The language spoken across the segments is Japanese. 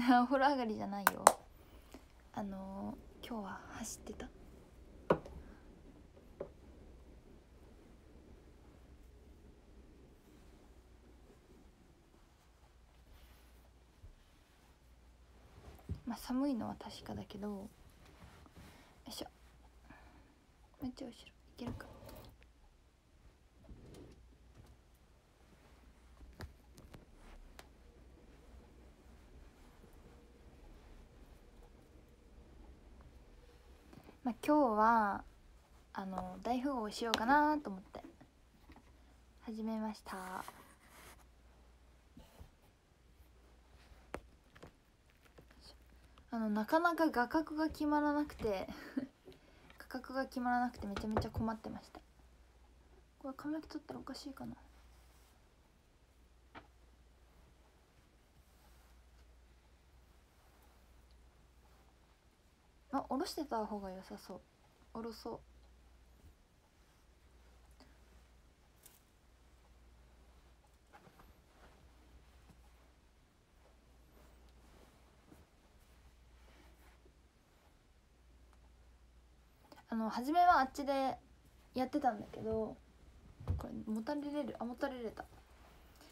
お風呂上がりじゃないよ。あのー、今日は走ってた。まあ寒いのは確かだけど。よいしょ。めっちゃ後ろ。いけるか。まあ今日はあの大富豪をしようかなと思って。始めました。あのなかなか画角が決まらなくて 画角が決まらなくてめちゃめちゃ困ってました。これ髪の毛取ったらおかしいかな。あ下ろしてた方が良さそう。下ろそう。あの初めはあっちでやってたんだけどこれもたれれる？あもたれれた。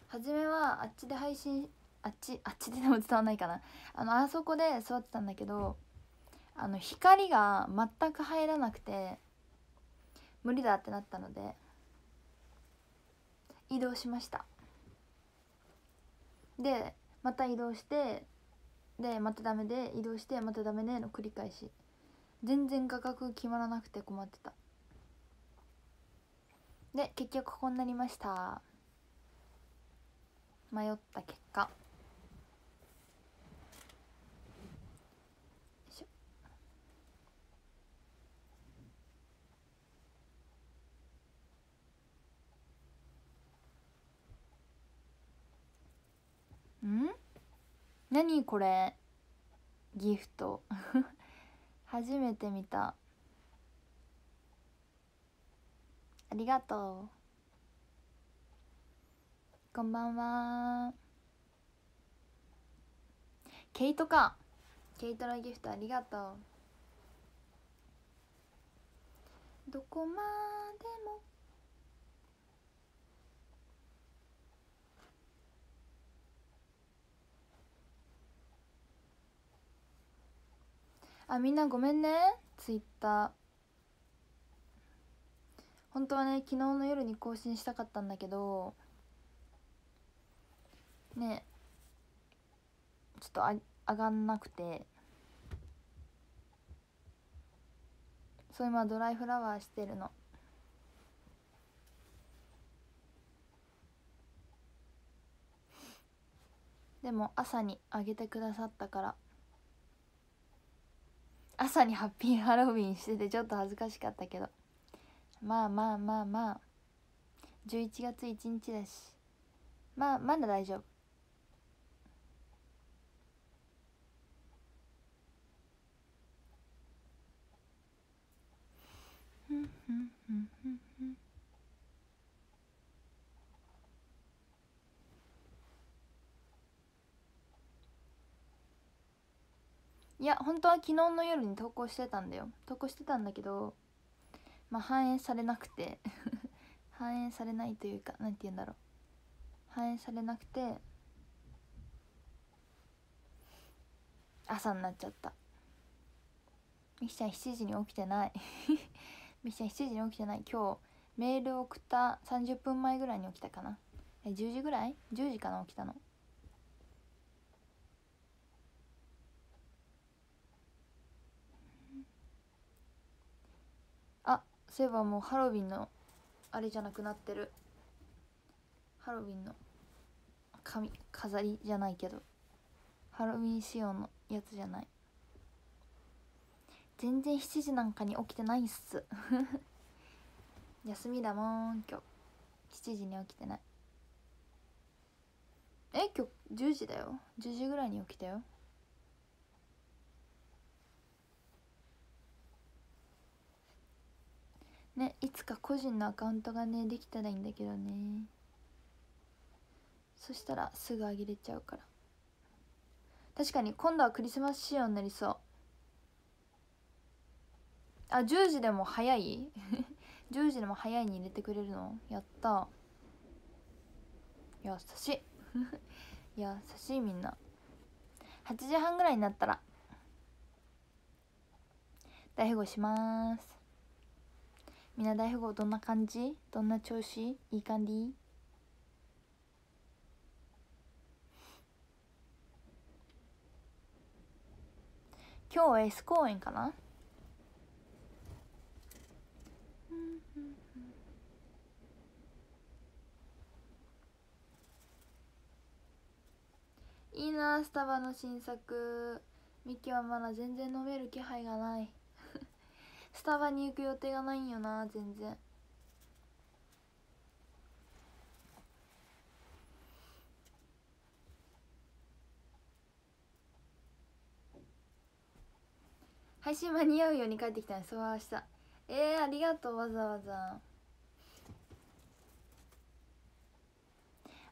初めはあっちで配信あっちあっちででも伝わないかな。あのあそこで座ってたんだけどあの光が全く入らなくて無理だってなったので移動しました。でまた移動してでまたダメで移動してまたダメでの繰り返し。全然画角決まらなくて困ってた。で結局ここになりました。迷った結果。ん？何これ？ギフト。初めて見た。ありがとう。こんばんは。ケイトか。ケイトのギフトありがとう。どこまでもあみんなごめんね。ツイッター。本当はね昨日の夜に更新したかったんだけど。ね。ちょっとあ上がんなくて。そう今ドライフラワーしてるの。でも朝にあげてくださったから。朝にハッピーハロウィンしててちょっと恥ずかしかったけど。まあまあまあまあ。11月1日だし。まあまだ大丈夫。うんうんうんうんうん。いや本当は昨日の夜に投稿してたんだよ。投稿してたんだけどまあ反映されなくて。反映されないというか何て言うんだろう。反映されなくて朝になっちゃった。ミキちゃん7時に起きてない。ミキちゃん7時に起きてない。今日メール送った30分前ぐらいに起きたかな。え10時ぐらい ?10 時かな起きたのあそういえばもうハロウィンのあれじゃなくなってる。ハロウィンの紙飾りじゃないけど。ハロウィン仕様のやつじゃない。全然7時なんかに起きてないっす。休みだもん今日。7時に起きてない。え今日10時だよ。10時ぐらいに起きたよ。ねいつか個人のアカウントがねできたらいいんだけどね。そしたらすぐ上げれちゃうから。確かに今度はクリスマス仕様になりそう。あ10時でも早い？10時でも早いに入れてくれるの？やった。優しい。優しいみんな。8時半ぐらいになったら大富豪します。みんな大富豪どんな感じ？どんな調子？いい感じ？今日は S 公演かな？いいなスタバの新作。ミキはまだ全然飲める気配がない。スタバに行く予定がないんよな全然。配信間に合うように帰ってきたんそう明日。えー、ありがとうわざわざ。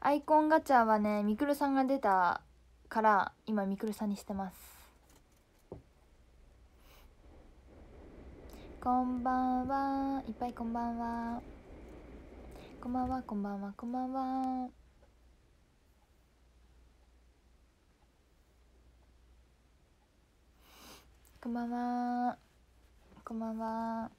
アイコンガチャはねみくるさんが出たから今みくるさんにしてます。こんばんは。いっぱいこんばんは。こんばんはこんばんはこんばんは。こんばんは。こんばんは。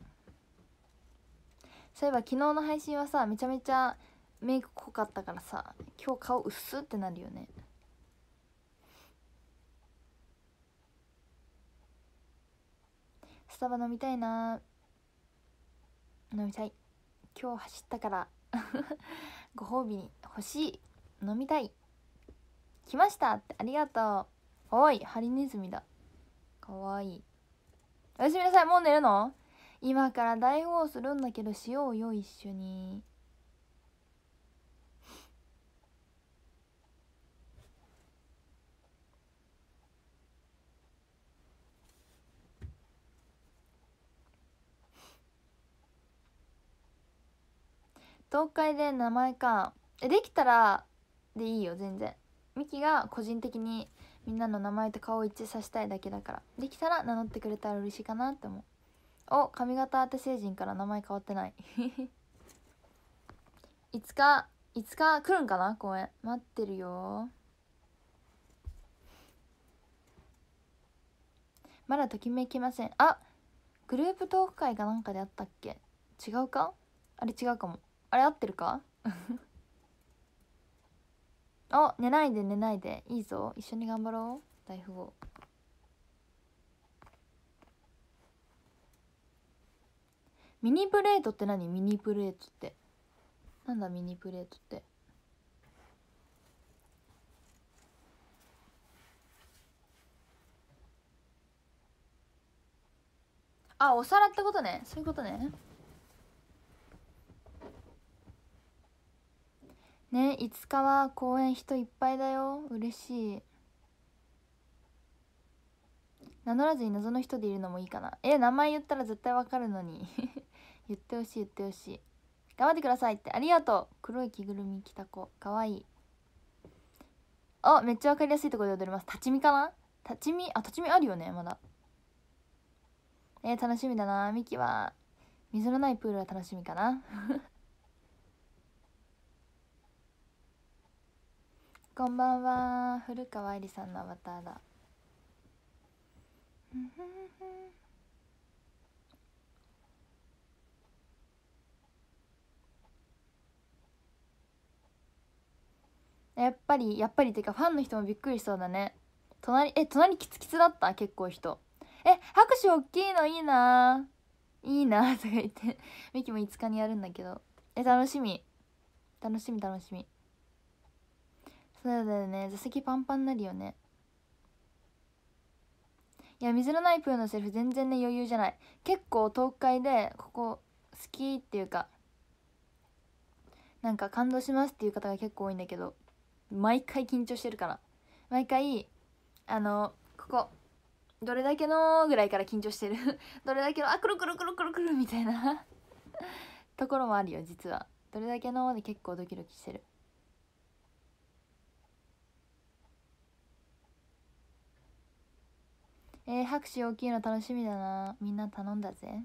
そういえば昨日の配信はさめちゃめちゃメイク濃かったからさ今日顔薄ってなるよね。スタバ飲みたいな。飲みたい。今日走ったから。ご褒美に欲しい。飲みたい。来ましたって。ありがとう。おい。ハリネズミだ。かわい。いおやすみなさいもう寝るの？今から大放するんだけどしようよ一緒に。東海で名前か。えできたらでいいよ全然。ミキが個人的にみんなの名前と顔を一致させたいだけだから。できたら名乗ってくれたら嬉しいかなって思う。お髪型当て成人から名前変わってない。いつかいつか来るんかな公演待ってるよ。まだときめきません。あグループトーク会かなんかであったっけ？違うか？あれ違うかも。あれ合ってるか？お寝ないで寝ないで。いいぞ。一緒に頑張ろう。大富豪。ミニプレートって何？ミニプレートって。なんだミニプレートって？あお皿ってことね。そういうことね。ねいつかは公園人いっぱいだよ。嬉しい。名乗らずに謎の人でいるのもいいかな。え名前言ったら絶対わかるのに。言ってほしい言ってほしい。頑張ってくださいって。ありがとう。黒い着ぐるみ着た子。かわいい。あめっちゃわかりやすいところで踊ります。立ち見かな？立ち見？あ立ち見あるよねまだ。えー、楽しみだなミキは。水のないプールは楽しみかな。こんばんは。古川愛理さんのアバターだ。やっぱりやっぱりっていうかファンの人もびっくりしそうだね。隣え隣キツキツだった？結構人。え拍手大きいのいいな。いいなとか言って。ミキも5日にやるんだけど。え楽しみ。楽しみ楽しみ。そうだよね。座席パンパンになるよね。いや水のないプールのセリフ全然ね余裕じゃない。結構東海でここ好きっていうかなんか感動しますっていう方が結構多いんだけど毎回緊張してるから。毎回あのここどれだけのぐらいから緊張してる？どれだけのあくるくるくるくるくるみたいな。ところもあるよ実は。どれだけので結構ドキドキしてる。えー、拍手大きいの楽しみだな。みんな頼んだぜ。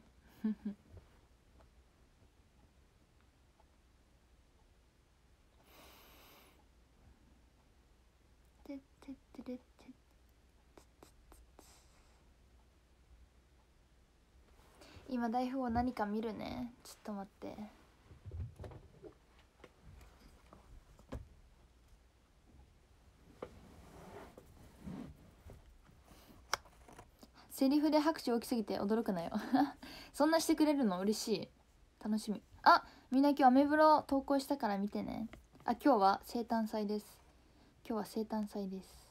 今大富豪何か見るねちょっと待ってセリフで拍手大きすぎて驚くなよ。そんなしてくれるの嬉しい。楽しみ。あみんな今日アメブロ投稿したから見てね。あ今日は生誕祭です。今日は生誕祭です。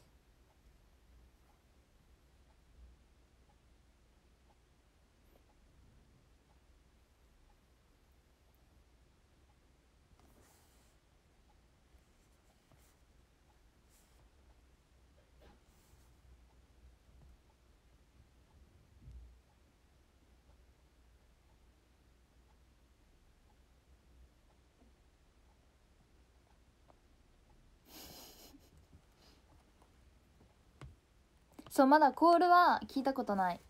そうまだコールは聞いたことない。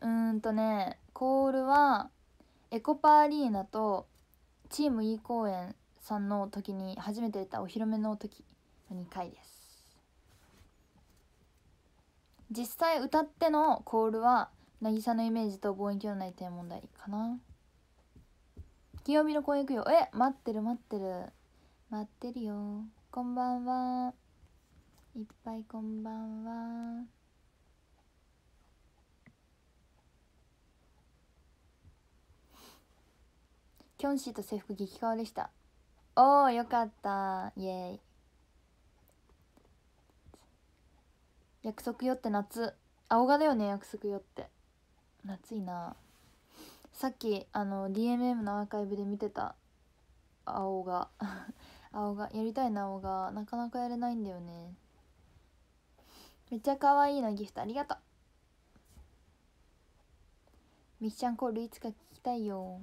うーんとねコールはエコパーアリーナとチーム E 公演さんの時に初めて出たお披露目の時の2回です。実際歌ってのコールは渚のイメージと望遠鏡の内定問題かな。金曜日の公演行くよ。え待ってる待ってる。待ってるよ。こんばんは。いっぱいこんばんは。キョンシーと制服激川でした。おーよかった。イエーイ。約束よって夏。青がだよね約束よって。夏いな。さっきあの DMM のアーカイブで見てた。青が。青がやりたいな青が。なかなかやれないんだよね。めっちゃ可愛いのギフトありがとう。ミッシャンコールいつか聞きたいよ。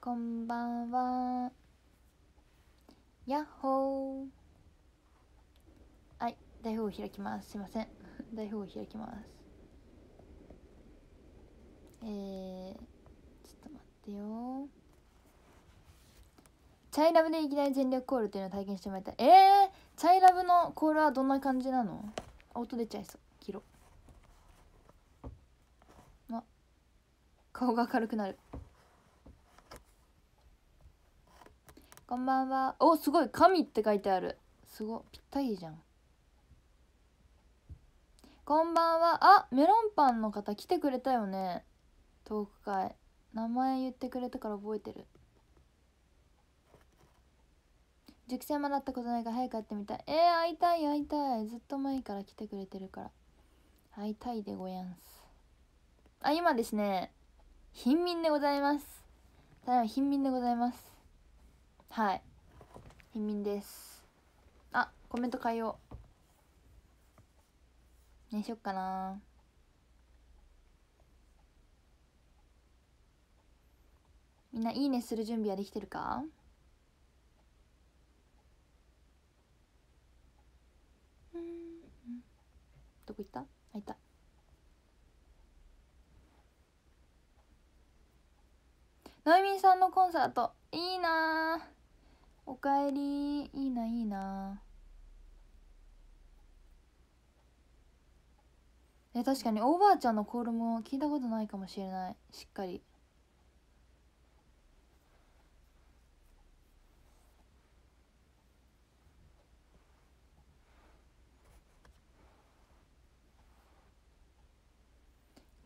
こんばんは。やっほー。はい大富豪開きます。すいません。大富豪開きます。えー、ちょっと待ってよ。チャイラブでいきなり全力コールっていうのを体験してもらいた。いえー、チャイラブのコールはどんな感じなの？音出ちゃいそう。キロ。あ顔が明るくなる。こんばんは。おすごい。神って書いてある。すごぴったりじゃん。こんばんは。あメロンパンの方来てくれたよね。トーク会。名前言ってくれたから覚えてる。熟成もらったことないから早く会ってみたい。えー、会いたい会いたい。ずっと前から来てくれてるから。会いたいでごやんす。あ今ですね貧民でございます。ただいま貧民でございます。はい。貧民です。あコメント変えよう。ねしよっかな。みんないいねする準備はできてるか？どこ行った？あいた。のいみんさんのコンサート。いいなおかえりいいないいなえ確かにおばあちゃんのコールも聞いたことないかもしれない。しっかり。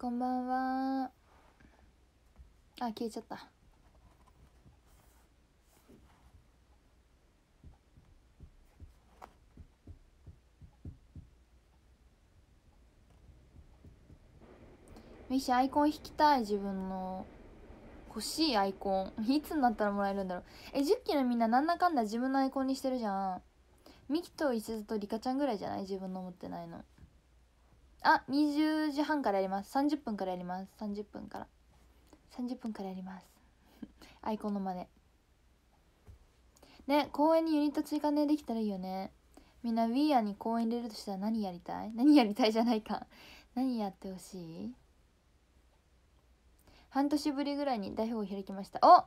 こんばんは。あ消えちゃった。ミシアイコン引きたい。自分の。欲しいアイコン。いつになったらもらえるんだろう。え10期のみんななんだかんだ自分のアイコンにしてるじゃん。ミキと石津とリカちゃんぐらいじゃない？自分の持ってないの。あ20時半からやります。30分からやります。30分から。30分からやります。アイコンの真似。ね公園にユニット追加ねできたらいいよね。みんな We Are に公演入れるとしたら何やりたい？何やりたいじゃないか。何やってほしい？半年ぶりぐらいに代表を開きました。お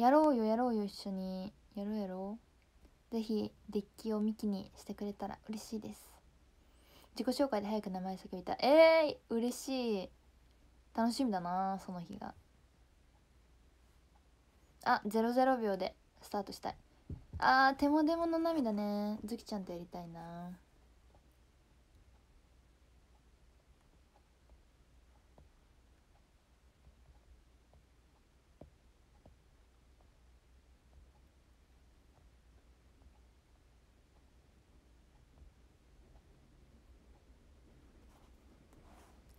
やろうよやろうよ一緒に。やろうやろう。ぜひデッキをミキにしてくれたら嬉しいです。自己紹介で早く名前叫びたい。えー、嬉しい。楽しみだなその日が。あ00秒でスタートしたい。あー手もでもの涙ね。ずきちゃんとやりたいな。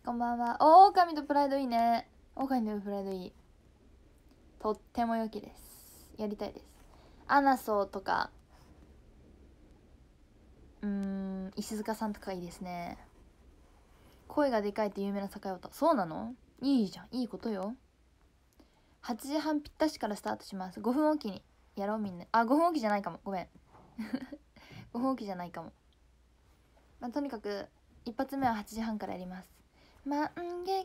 こんばんは。オオカミとプライドいいね。オオカミとプライドいい。とっても良きです。やりたいです。アナソーとか、うーん、石塚さんとかいいですね。声がでかいって有名な酒歌。そうなの？いいじゃん。いいことよ。8時半ぴったしからスタートします。5分おきにやろうみんな。あ、5分おきじゃないかも。ごめん。5分おきじゃないかも。まあ、とにかく、一発目は8時半からやります。万華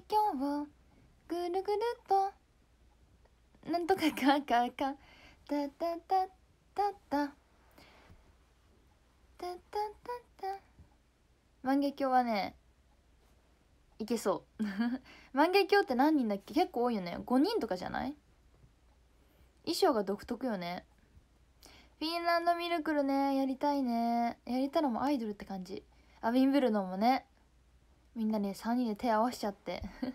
鏡をぐるぐると。なんとかかかかたたたたた。たたたた。万華鏡はねいけそう。万華鏡って何人だっけ？結構多いよね。5人とかじゃない？衣装が独特よね。フィンランドミルクルね。やりたいね。やりたのもうアイドルって感じ。あウィンブルドンもね。みんなね3人で手合わしちゃって。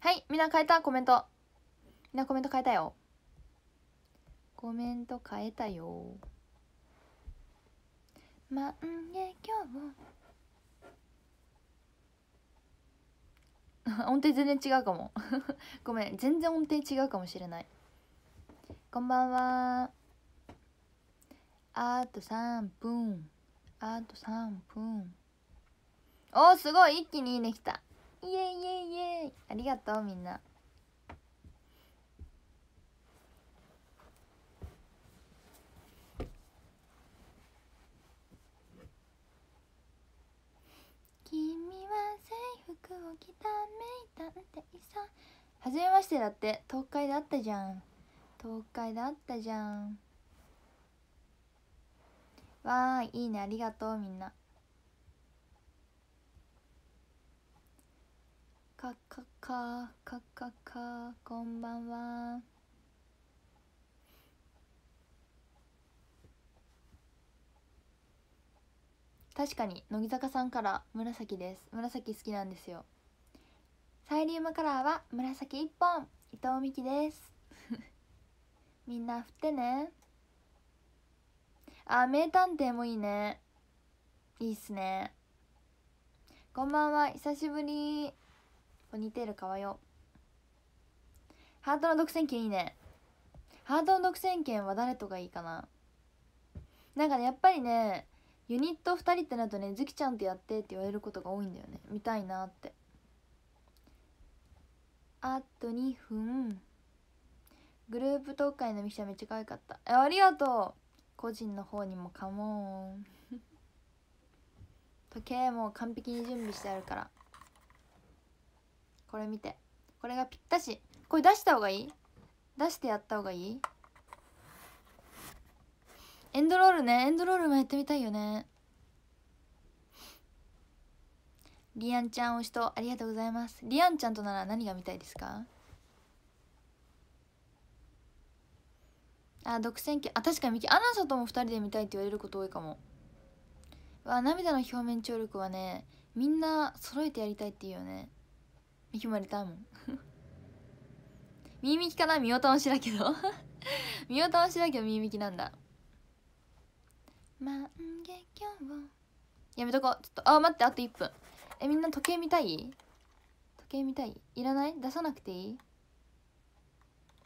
はいみんな変えたコメント。みんなコメント変えたよ。コメント変えたよ。万華鏡。音程全然違うかも。ごめん全然音程違うかもしれない。こんばんは。あと3分。あと3分。おーすごい一気にいいねきた。イエイイエイイエイ。ありがとうみんな。君は制服を着た名探偵さはじめましてだって。東海であったじゃん。東海であったじゃん。わーいいいね。ありがとうみんな。かかかかかかこんばんは。確かに乃木坂さんから紫です。紫好きなんですよ。サイリウムカラーは紫一本。伊藤美希です。みんな振ってね。あ名探偵もいいね。いいっすね。こんばんは。久しぶり。ポニーテールかわよ。ハートの独占権いいね。ハートの独占権は誰とがいいかな。なんかねやっぱりねユニット2人ってなるとね「ズキちゃんとやって」って言われることが多いんだよね。見たいなって。あと2分。グループ特会のミシャめっちゃ可愛かった。えありがとう。個人の方にもカモン時計も完璧に準備してあるから。これ見て。これがぴったし。これ出した方がいい？出してやった方がいい？エンドロールね。エンドロールもやってみたいよね。リアンちゃん推しとありがとうございます。リアンちゃんとなら何が見たいですか？あ独占権あ確かにミキアナサとも2人で見たいって言われること多いかも。わ涙の表面張力はねみんな揃えてやりたいっていうよね。ミキもやりたいもん。ミミキかな見落としだけど。見落としだけどミミキなんだ。万華鏡。やめとこう。ちょっとあ待ってあと1分。えみんな時計見たい？時計見たい？いらない？出さなくていい？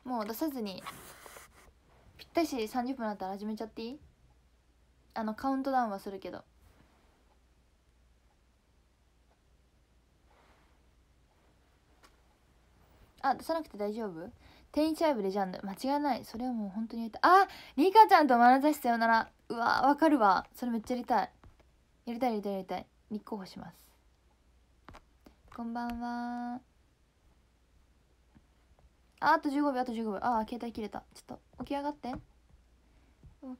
もう出さずに。ぴったし30分だったら始めちゃっていい？あのカウントダウンはするけど。あ出さなくて大丈夫？天一ライブレジャンド間違いない。それはもう本当にやりたい。あリカちゃんと眼差しさよなら。うわわかるわ。それめっちゃやりたい。やりたいやりたいやりたい。立候補します。こんばんは。あと15秒あと15秒ああ携帯切れた。ちょっと起き上がって。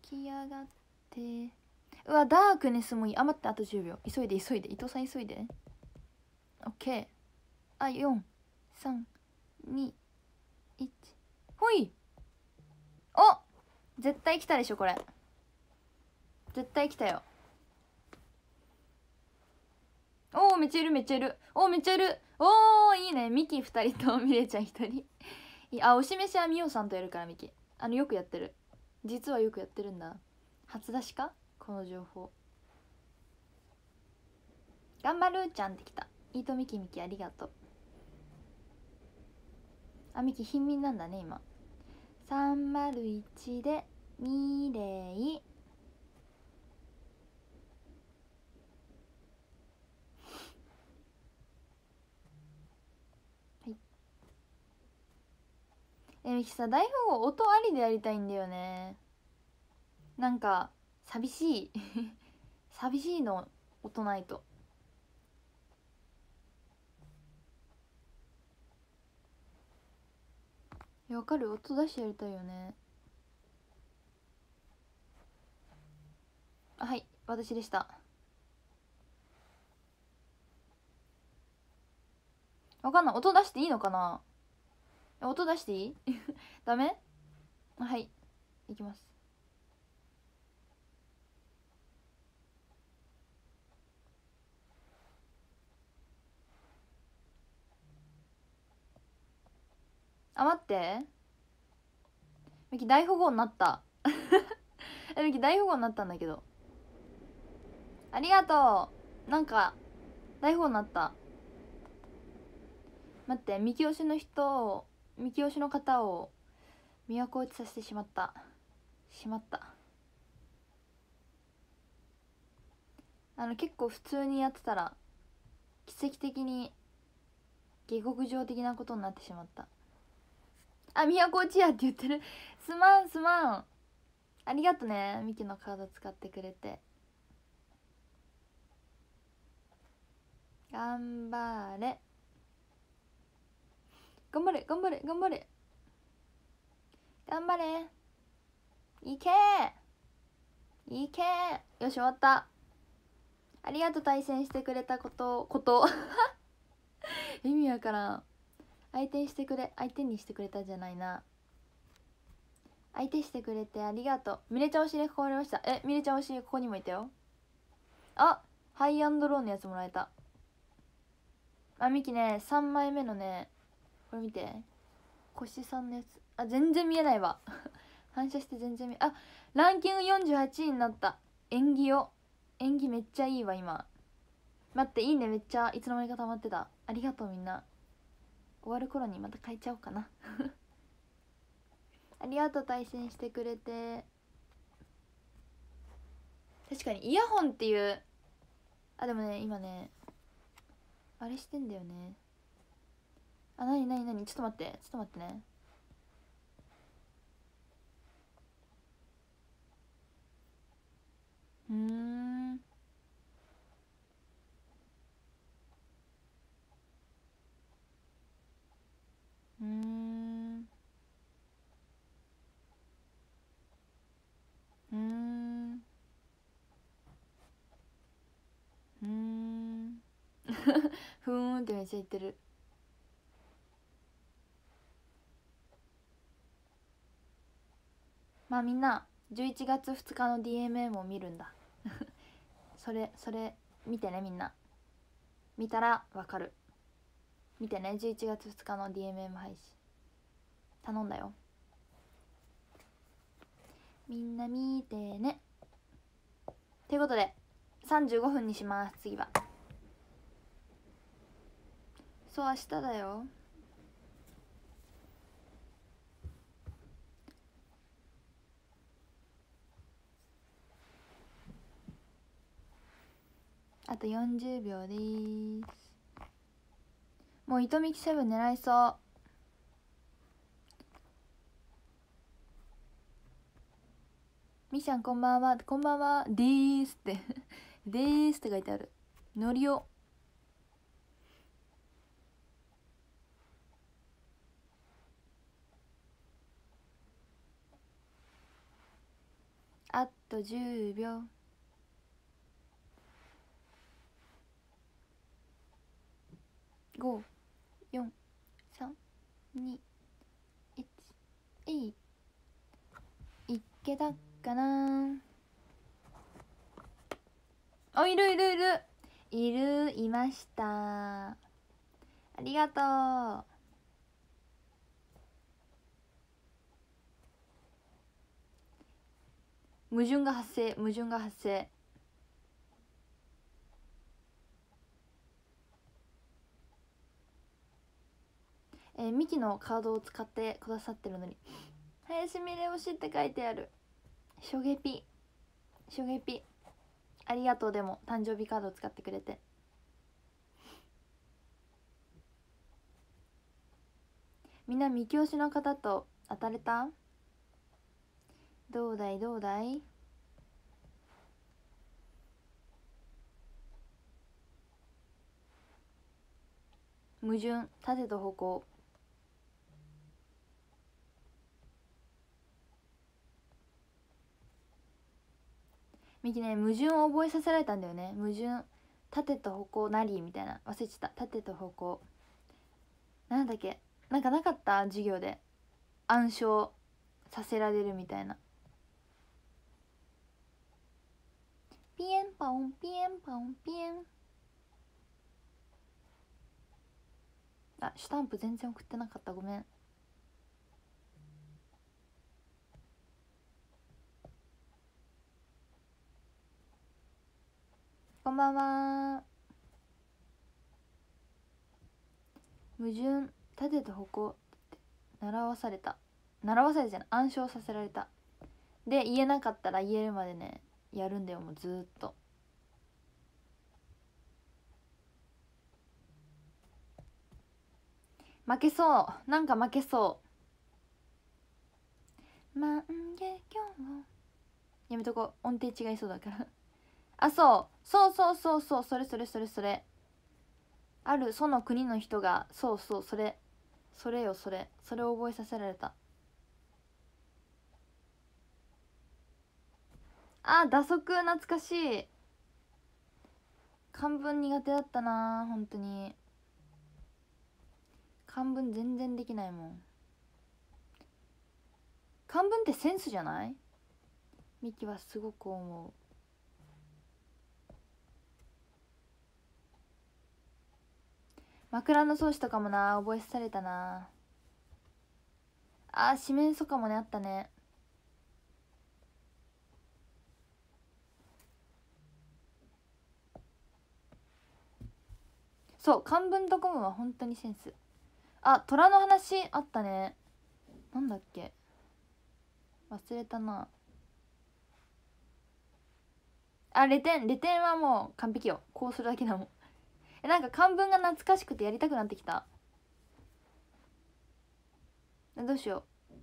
起き上がって。うわダークネスもいい。あ待ってあと10秒急いで急いで。伊藤さん急いで。オッケーあ4321ほい。お絶対来たでしょこれ。絶対来たよ。おおめっちゃいるめっちゃいる。おおめっちゃいる。おおいいね。ミキ2人とミレちゃん1人。あおしめしはみおさんとやるからみきあのよくやってる。実はよくやってるんだ。初出しか？この情報。頑張るちゃんってきた。いいとミキミキありがとう。あみき貧民なんだね今。301で2レえミキさ大富豪音ありでやりたいんだよね。なんか寂しい。寂しいの音ないと。わかる？音出してやりたいよね。はい。私でした。わかんない。音出していいのかな？音出していい？ダメ？はい。いきます。あ待って。ミキ大富豪になった。ミキ大富豪になったんだけど。ありがとう。なんか大富豪になった。待ってミキ推しの人をミキ推しの方を都落ちさせてしまったしまったあの結構普通にやってたら奇跡的に下克上的なことになってしまったあ、都落ちやって言ってる。すまんすまん。ありがとね。ミキのカード使ってくれて。頑張れ。頑張れ、頑張れ、頑張れ。頑張れ。いけいけよし、終わった。ありがとう、対戦してくれたこと、こと。意味わからん。相手にしてくれ相手にしてくれたじゃないな相手してくれてありがとうミレちゃんお尻ここにましたえミレちゃんお尻ここにもいたよあハイアンドローのやつもらえたあミキね3枚目のねこれ見て。腰さんのやつ。あ全然見えないわ。反射して全然見えあランキング48位になった。演技を。演技めっちゃいいわ今。待っていいね。めっちゃ。いつの間にか溜まってた。ありがとうみんな。終わる頃にまた変えちゃおうかな。ありがとう対戦してくれて。確かにイヤホンっていう。あでもね今ねあれしてんだよね。あなになになにちょっと待ってちょっと待ってね。うん。うん。うん。うん。ふーんってめっちゃ言ってる。まあみんな11月2日の DMM を見るんだ。それそれ見てねみんな。見たらわかる。見てね11月2日の DMM 配信。頼んだよ。みんな見てね。ということで35分にします。次は。そう明日だよ。あと40秒です。もう糸引きセブン狙いそう。みちゃんこんばんは。こんばんは。でーすって。でーすって書いてある。のりおあと10秒。五四三二一。えいいけたかな？あいるいるいる。いるいました。ありがとう。矛盾が発生矛盾が発生。えー、ミキのカードを使ってくださってるのに「林見れ推し」って書いてある。しょげぴしょげぴありがとうでも誕生日カードを使ってくれて。みんなみき推しの方と当たれた？どうだい？どうだい？矛盾縦と歩行ミキね矛盾を覚えさせられたんだよね。矛盾縦と歩行なりみたいな。忘れちゃった。縦と歩行なんだっけ。なんかなかった授業で。暗唱させられるみたいな。ピエンパオンピエンパオンピエン。あシュタンプ全然送ってなかった。ごめん。こんばんは。矛盾縦と歩行。って習わされた。習わされたじゃない。暗唱させられた。で言えなかったら言えるまでねやるんだよもうずっと。負けそう。なんか負けそう。万華鏡。やめとこう。音程違いそうだから。あそう。そうそうそうそう。それそれそれそれ。あるその国の人がそうそうそれ。それよそれ。それを覚えさせられた。あ打足懐かしい。漢文苦手だったな本当に。漢文全然できないもん。漢文ってセンスじゃない？ミキはすごく思う。枕草子とかもな覚えされたな。あ四面楚歌もねあったね。そう漢文とコムは本当にセンス。あ虎の話あったね。なんだっけ？忘れたな。あレテンレテンはもう完璧よ。こうするだけだもん。えなんか漢文が懐かしくてやりたくなってきた。どうしよう。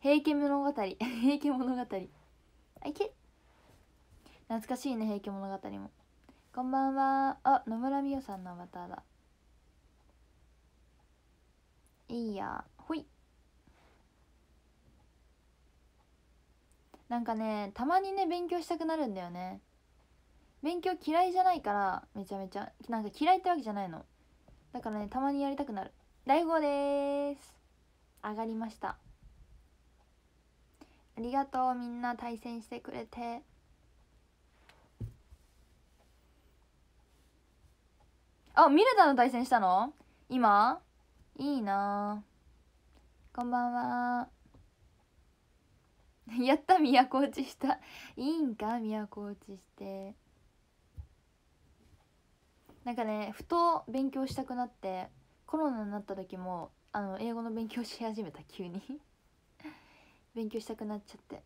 平家物語。平家物語。あいけ。懐かしいね平家物語も。こんばんは。あ野村美代さんのアバターだ。いいや。ほい。なんかねたまにね勉強したくなるんだよね。勉強嫌いじゃないからめちゃめちゃなんか嫌いってわけじゃないの。だからねたまにやりたくなる。大悟です。上がりました。ありがとうみんな対戦してくれて。あミルダの対戦したの？今？いいな。こんばんは。やった都落ちした。いいんか？都落ちして。なんかねふと勉強したくなってコロナになった時もあの英語の勉強し始めた急に。勉強したくなっちゃって。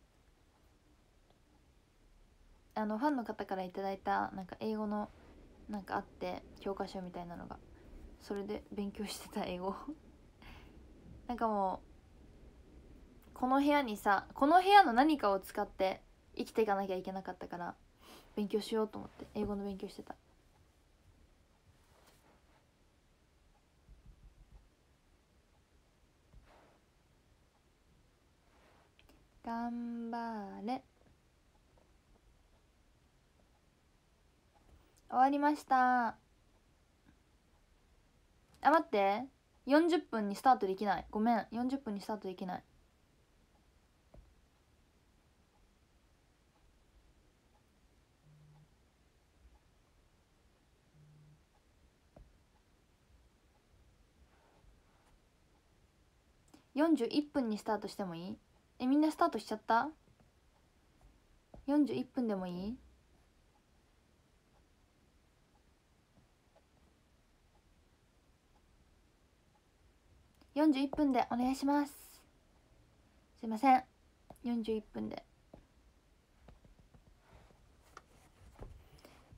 あのファンの方から頂いたなんか英語のなんかあって教科書みたいなのが。それで勉強してた英語。なんかもうこの部屋にさこの部屋の何かを使って生きていかなきゃいけなかったから勉強しようと思って英語の勉強してた。頑張れ。終わりました。あ待って。40分にスタートできない。ごめん。40分にスタートできない。41分にスタートしてもいい？えみんなスタートしちゃった ?41 分でもいい？41分でお願いします。すいません。41分で。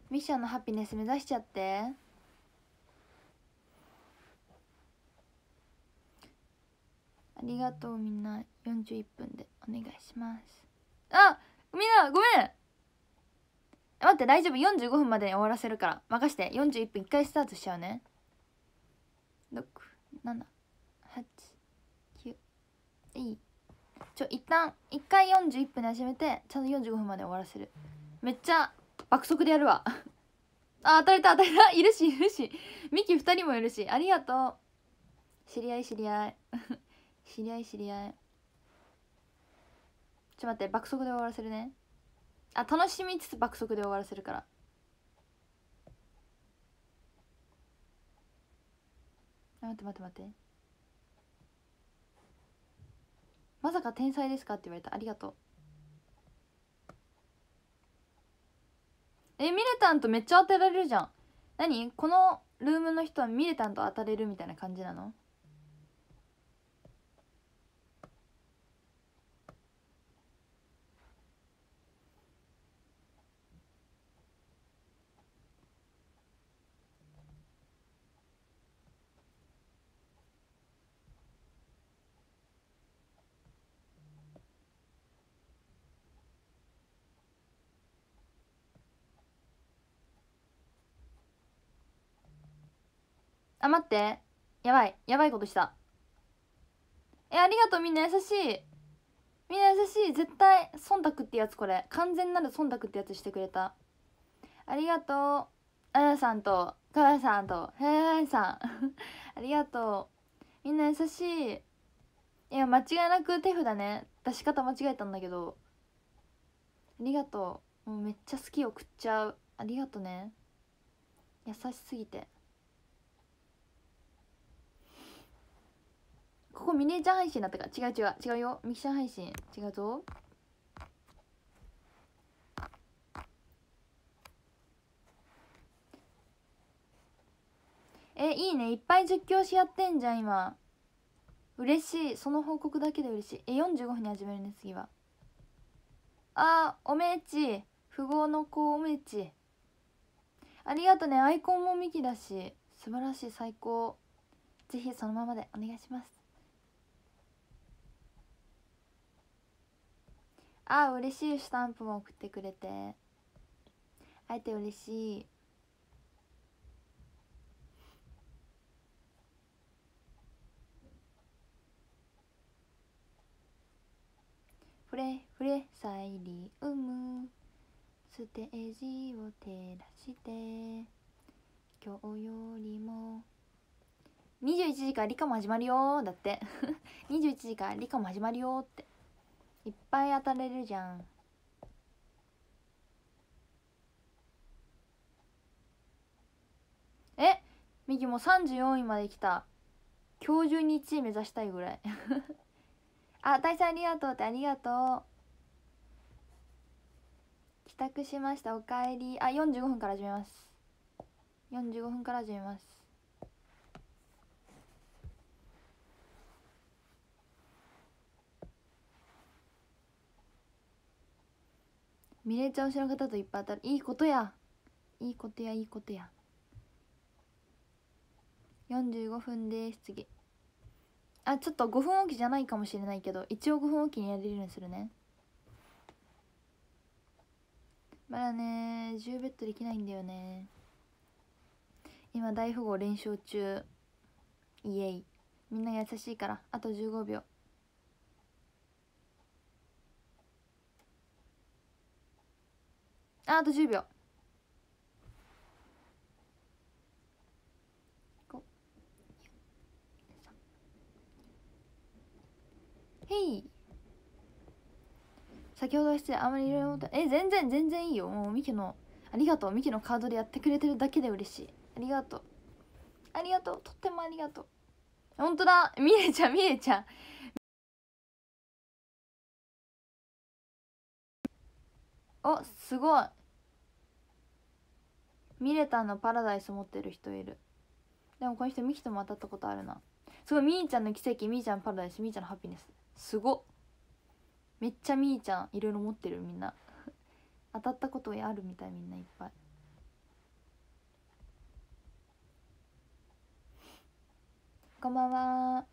ミッションのハピネス目指しちゃって。ありがとうみんな。41分でお願いします。あみんなごめん。待って大丈夫。45分までに終わらせるから。任して。41分1回スタートしちゃうね。6 7 8 9いい。ちょ一旦1回41分で始めてちゃんと45分まで終わらせる。めっちゃ爆速でやるわ。あ当たれた当たれた。いるしいるし。ミキ2人もいるし。ありがとう。知り合い 知り合い。知り合い知り合い。ちょ待って爆速で終わらせるね。あ楽しみつつ爆速で終わらせるから。あ待って待って待って。まさか天才ですかって言われた。ありがとう。えミレタンとめっちゃ当てられるじゃん。何？このルームの人はミレタンと当たれるみたいな感じなの？あ待って。やばい。やばいことした。えありがとう。みんな優しい。みんな優しい。絶対忖度ってやつこれ。完全なる忖度ってやつしてくれた。ありがとう。あやさんと。かやさんと。へやさん。ありがとう。みんな優しい。いや間違いなく手札ね。出し方間違えたんだけど。ありがとう。もうめっちゃ好きを食っちゃう。ありがとね。優しすぎて。ここミニーチャー配信だったか。違う違う。違うよ。ミキシャー配信。違うぞ。えいいね。いっぱい実況しやってんじゃん今。嬉しい。その報告だけで嬉しい。え45分に始めるね次は。あおめち。富豪の子おめち。ありがとね。アイコンもミキだし。素晴らしい。最高。ぜひそのままでお願いします。あ嬉しいスタンプも送ってくれて。会えて嬉しい。フレフレサイリウムステージを照らして。今日よりも。21時から理科も始まるよだって。21時から理科も始まるよって。いっぱい当たれるじゃん。え？ミキも34位まで来た。今日中に1位目指したいぐらい。あ大佐ありがとうってありがとう。帰宅しました。おかえり。あ45分から始めます。45分から始めます。ミレちゃん推しの方といっぱい当たるいいことや。いいことやいいことや。45分です。次。あちょっと5分おきじゃないかもしれないけど一応5分おきにやれるようにするね。まだね10ベッドできないんだよね。今大富豪連勝中。イエイ。みんな優しいから。あと15秒。ああと10秒。へい。先ほどは失礼あまりいろいろ思った。え全然全然いいよ。もうミキのありがとう。ミキのカードでやってくれてるだけで嬉しい。ありがとう。ありがとう。とってもありがとう。本当だ。みれちゃんみれちゃん。おすごい。ミレタンのパラダイス持ってる人いる。でもこの人ミキとも当たったことあるな。すごいみーちゃんの奇跡。みーちゃんパラダイス。みーちゃんのハピネス。すごっ。めっちゃみーちゃんいろいろ持ってるみんな。当たったことあるみたいみんないっぱい。こんばんは。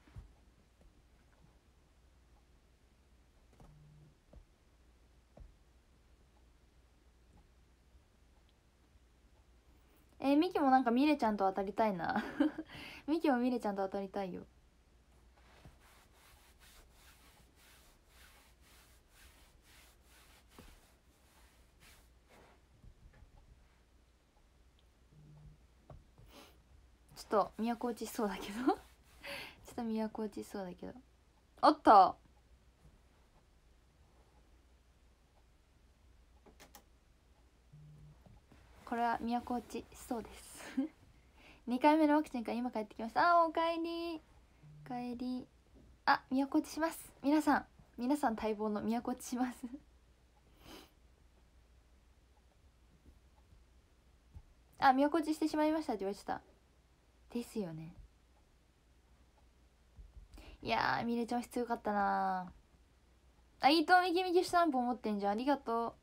えー、ミキもなんかミレちゃんと当たりたいな。ミキもミレちゃんと当たりたいよ。ちょっと都落ちしそうだけど。ちょっと都落ちしそうだけど。おっと！これは都落ちしそうです。2回目のワクチンから今帰ってきました。あおかえり。おかえり。あ都落ちします。皆さん。皆さん待望の都落ちします。あ都落ちしてしまいましたって言われてた。ですよね。いやーミレちゃん必要かったなあ伊藤みきみきスタンプ持ってんじゃん。ありがと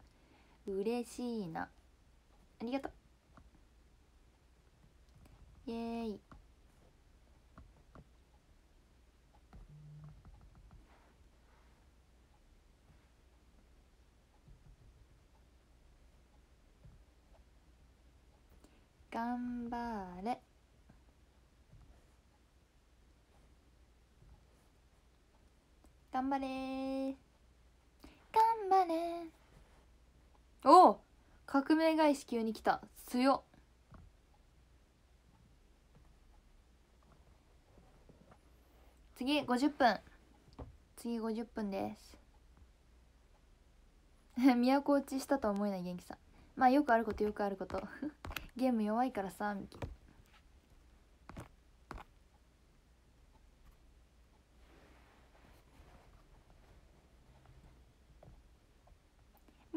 う。嬉しいな。ありがとう。イエーイ。頑張れ。頑張れ頑張れおお革命返し急に来た。強っ。次50分。次50分です。都落ちしたとは思えない元気さ。まあよくあることよくあること。ゲーム弱いからさみき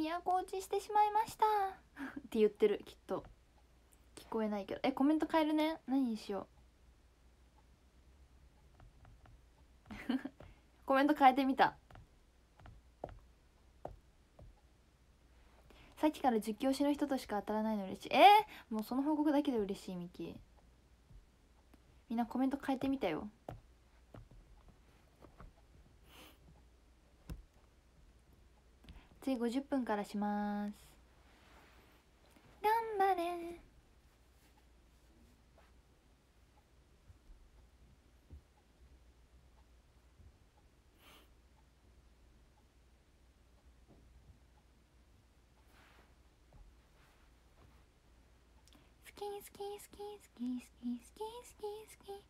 都落ちしてしまいました。って言ってるきっと。聞こえないけど。えコメント変えるね。何にしよう。コメント変えてみた。さっきから実況しの人としか当たらないの嬉しい。えー、もうその報告だけで嬉しいミキ。みんなコメント変えてみたよ。次50分からします。頑張れ。好き好き好き好き好き好き好き好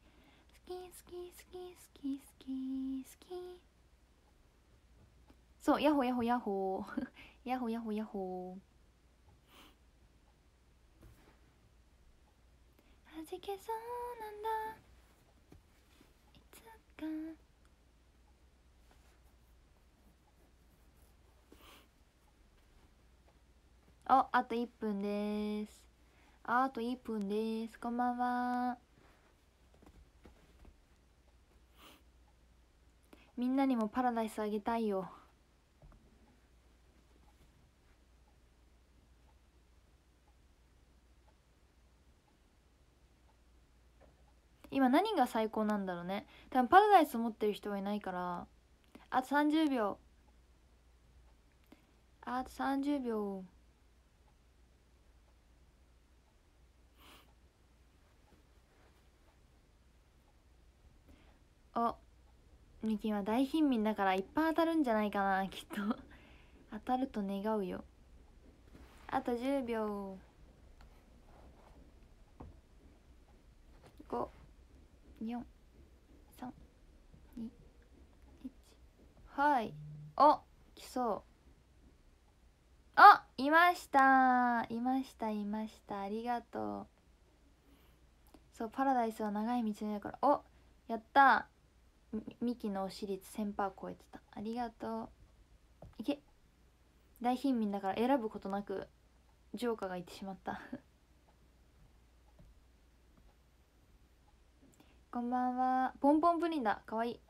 き好き好き好き好き好き。そうヤホヤホヤホー。ヤホヤホヤホー。はじ けそうなんだ。いつか。ああと1分です。あと1分です。こんばんは。みんなにもパラダイスあげたいよ。今何が最高なんだろうね。多分パラダイス持ってる人はいないから。あと30秒。あと30秒。お。ミキは大貧民だからいっぱい当たるんじゃないかなきっと。当たると願うよ。あと10秒5 4 3 2 1はい。お来そう。あいました。いましたいました。ありがとう。そうパラダイスは長い道のりだから。おやった。ミキの私立1000%超えてた。ありがとう。いけ。大貧民だから選ぶことなくジョーカーが言ってしまった。こんばんは。ポンポンプリンだ。かわいい。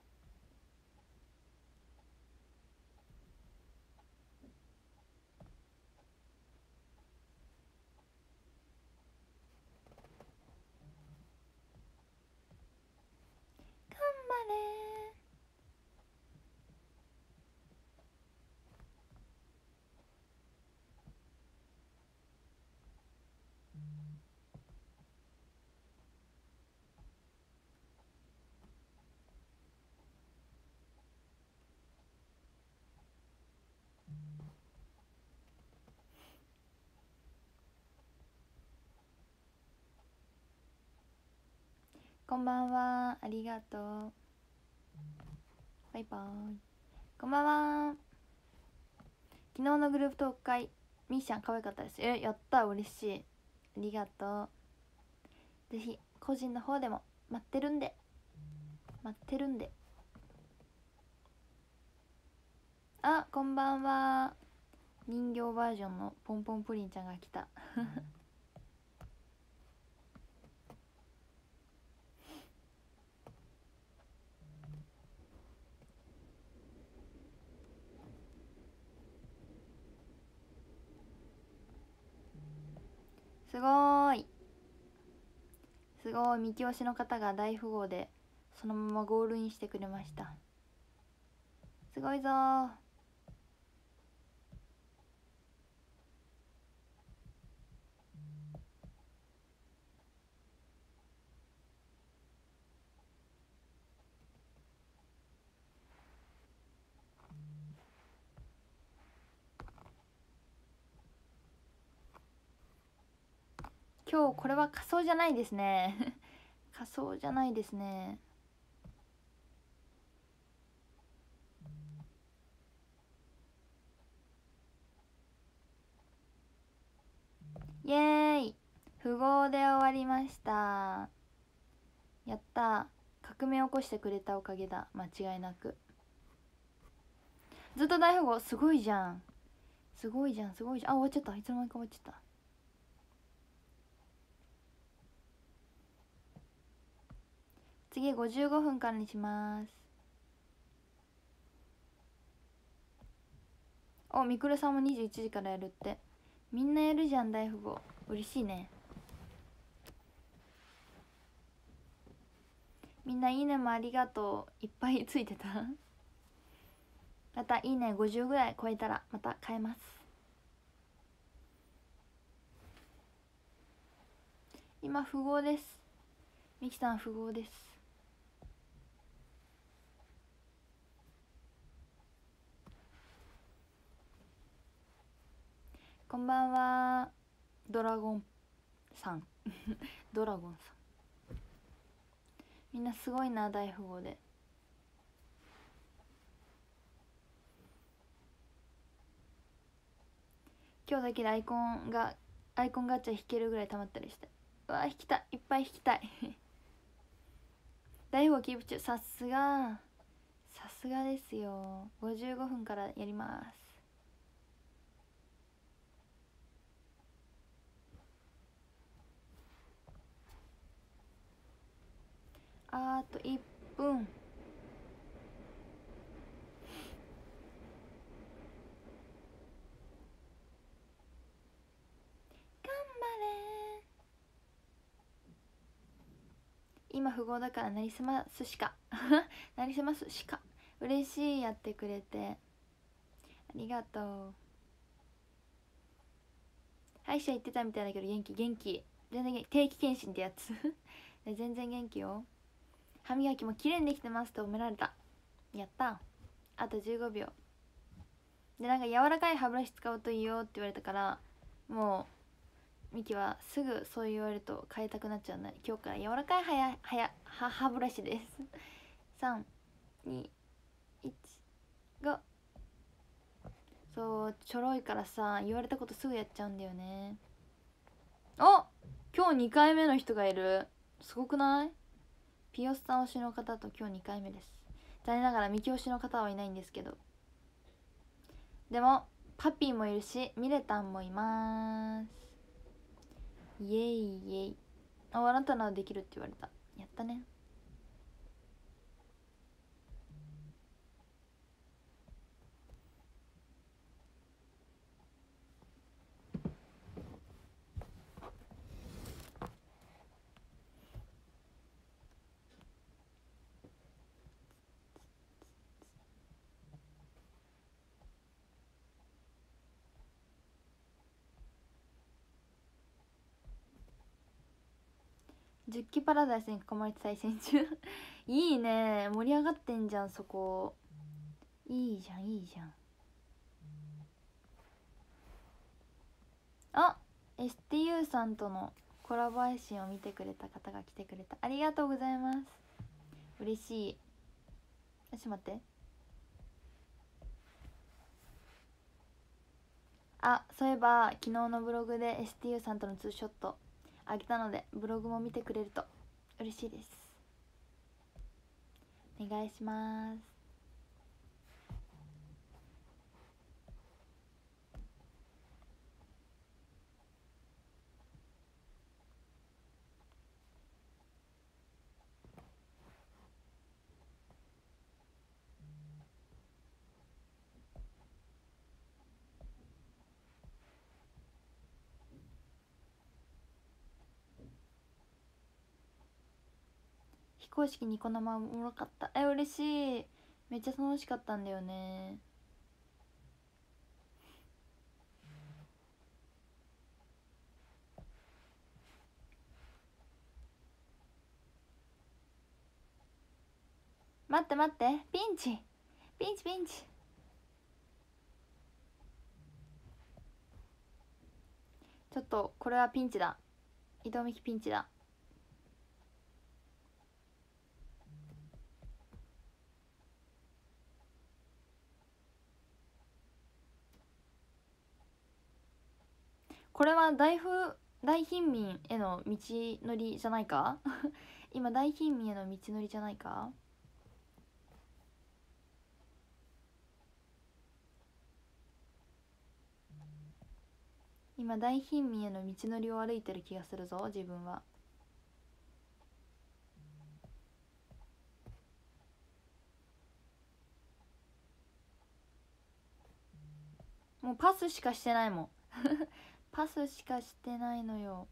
こんばんは。ありがとう。バイバイ。こんばんは。昨日のグループトーク会ミッシャン可愛かったです。えやった。嬉しい。ありがとう。ぜひ個人の方でも待ってるんで。待ってるんで。あこんばんは。人形バージョンのポンポンプリンちゃんが来た。すごい。すごい。三木推しの方が大富豪でそのままゴールインしてくれました。すごいぞ今日これは仮装じゃないですね。仮装じゃないですね。イエーイ。符号で終わりました。やった。革命起こしてくれたおかげだ。間違いなく。ずっと大富豪。すごいじゃん。すごいじゃん。すごいじゃん。あ終わっちゃった。いつの間にか終わっちゃった。次55分からにします。おみくるさんも21時からやるって。みんなやるじゃん大富豪。嬉しいね。みんないいねもありがとう。いっぱいついてた。またいいね50ぐらい超えたらまた変えます。今富豪です。みきさん富豪です。こんばんは。ドラゴンさん。ドラゴンさん。みんなすごいな大富豪で。今日だけでアイコンがアイコンガチャ引けるぐらい溜まったりして。うわ引きたい。いっぱい引きたい。大富豪キープ中。さすが。さすがですよ。55分からやります。あと1分。頑張れ。今富豪だからなりすますしか。なりすますしか。嬉しいやってくれて。ありがとう。歯医者行ってたみたいだけど元気元気。全然元気。定期検診ってやつ。全然元気よ。歯磨きも綺麗にできてますと褒められた。やった。あと15秒でなんか柔らかい歯ブラシ使うといいよって言われたからもうミキはすぐそう言われると変えたくなっちゃうんだ。今日から柔らかい歯や歯や歯歯ブラシです。321 5そうちょろいからさ言われたことすぐやっちゃうんだよね。あ今日2回目の人がいる。すごくない？ピオスさん推しの方と今日2回目です。残念ながらミキ推しの方はいないんですけど。でもパピーもいるしミレタンもいます。イェイイェイ。ああなたならできるって言われた。やったね。十期パラダイスに囲まれて対戦中。いいね。盛り上がってんじゃんそこ。いいじゃんいいじゃん。あ STU さんとのコラボ配信を見てくれた方が来てくれた。ありがとうございます。嬉しい。ちょっと待って。あそういえば昨日のブログで STU さんとのツーショット。あげたのでブログも見てくれると嬉しいです。お願いします。非公式ニコ生おもろかった。え嬉しい。めっちゃ楽しかったんだよね。待って待って。ピンチ。ピンチピンチ。ちょっとこれはピンチだ。伊藤美希ピンチだ。これは大風大貧民への道のりじゃないか？今大貧民への道のりじゃないか？今大貧民への道のりを歩いてる気がするぞ自分は。もうパスしかしてないもん。パスしかしてないのよ。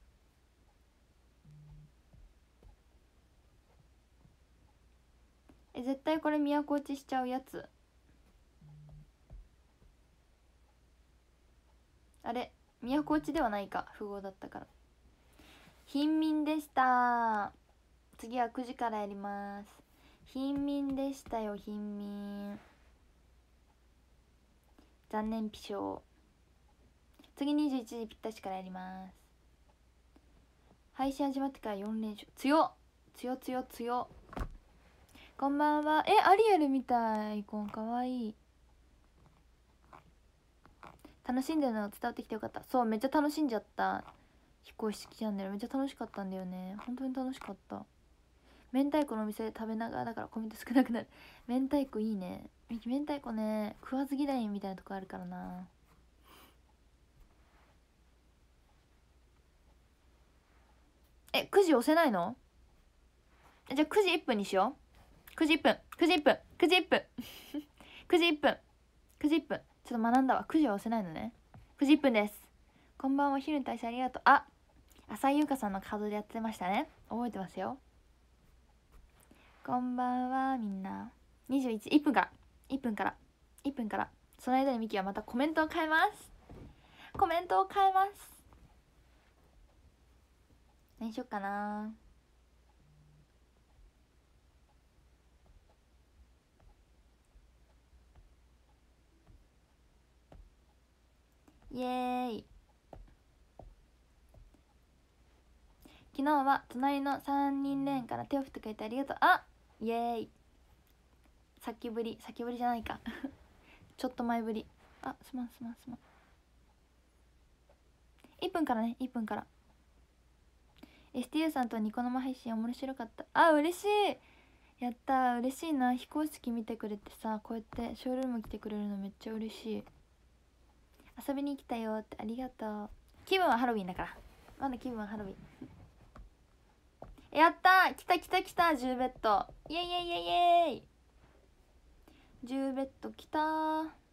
え絶対これ都落ちしちゃうやつ。あれ都落ちではないか。富豪だったから。貧民でした。次は9時からやります。貧民でしたよ貧民。残念ピショー。次21時ぴったしからやります。配信始まってから4連勝。強強強強こんばんは。えアリエルみたい。アイコンかわいい。楽しんでるの伝わってきてよかった。そうめっちゃ楽しんじゃった。飛行式チャンネル。めっちゃ楽しかったんだよね。本当に楽しかった。明太子のお店で食べながらだからコメント少なくなる。明太子いいね。明太子ね食わず嫌いみたいなとこあるからな。え9時押せないの？じゃあ9時1分にしよう。9時1分。9時1分。9時1分。9時1分。9時1分。ちょっと学んだわ。9時は押せないのね。9時1分です。こんばんは。昼に対してありがとう。あ浅井優香さんのカードでやってましたね。覚えてますよ。こんばんはみんな。211分から。1分から。1分から。その間にミキはまたコメントを変えます。コメントを変えます。何しよっかな。イエーイ。昨日は隣の3人連から手を振ってくれてありがとう。あイエーイ。先ぶり。先ぶりじゃないか。ちょっと前ぶり。あすまんすまんすまん。1分からね1分から。STU さんとニコ生配信面白かった。あ嬉しい。やった。嬉しいな。非公式見てくれてさこうやってショールーム来てくれるのめっちゃ嬉しい。遊びに来たよって。ありがとう。気分はハロウィンだから。まだ気分はハロウィン。やった。来た来た来た。10ベッド。イエイイエイイエイエイ。10ベッド来た。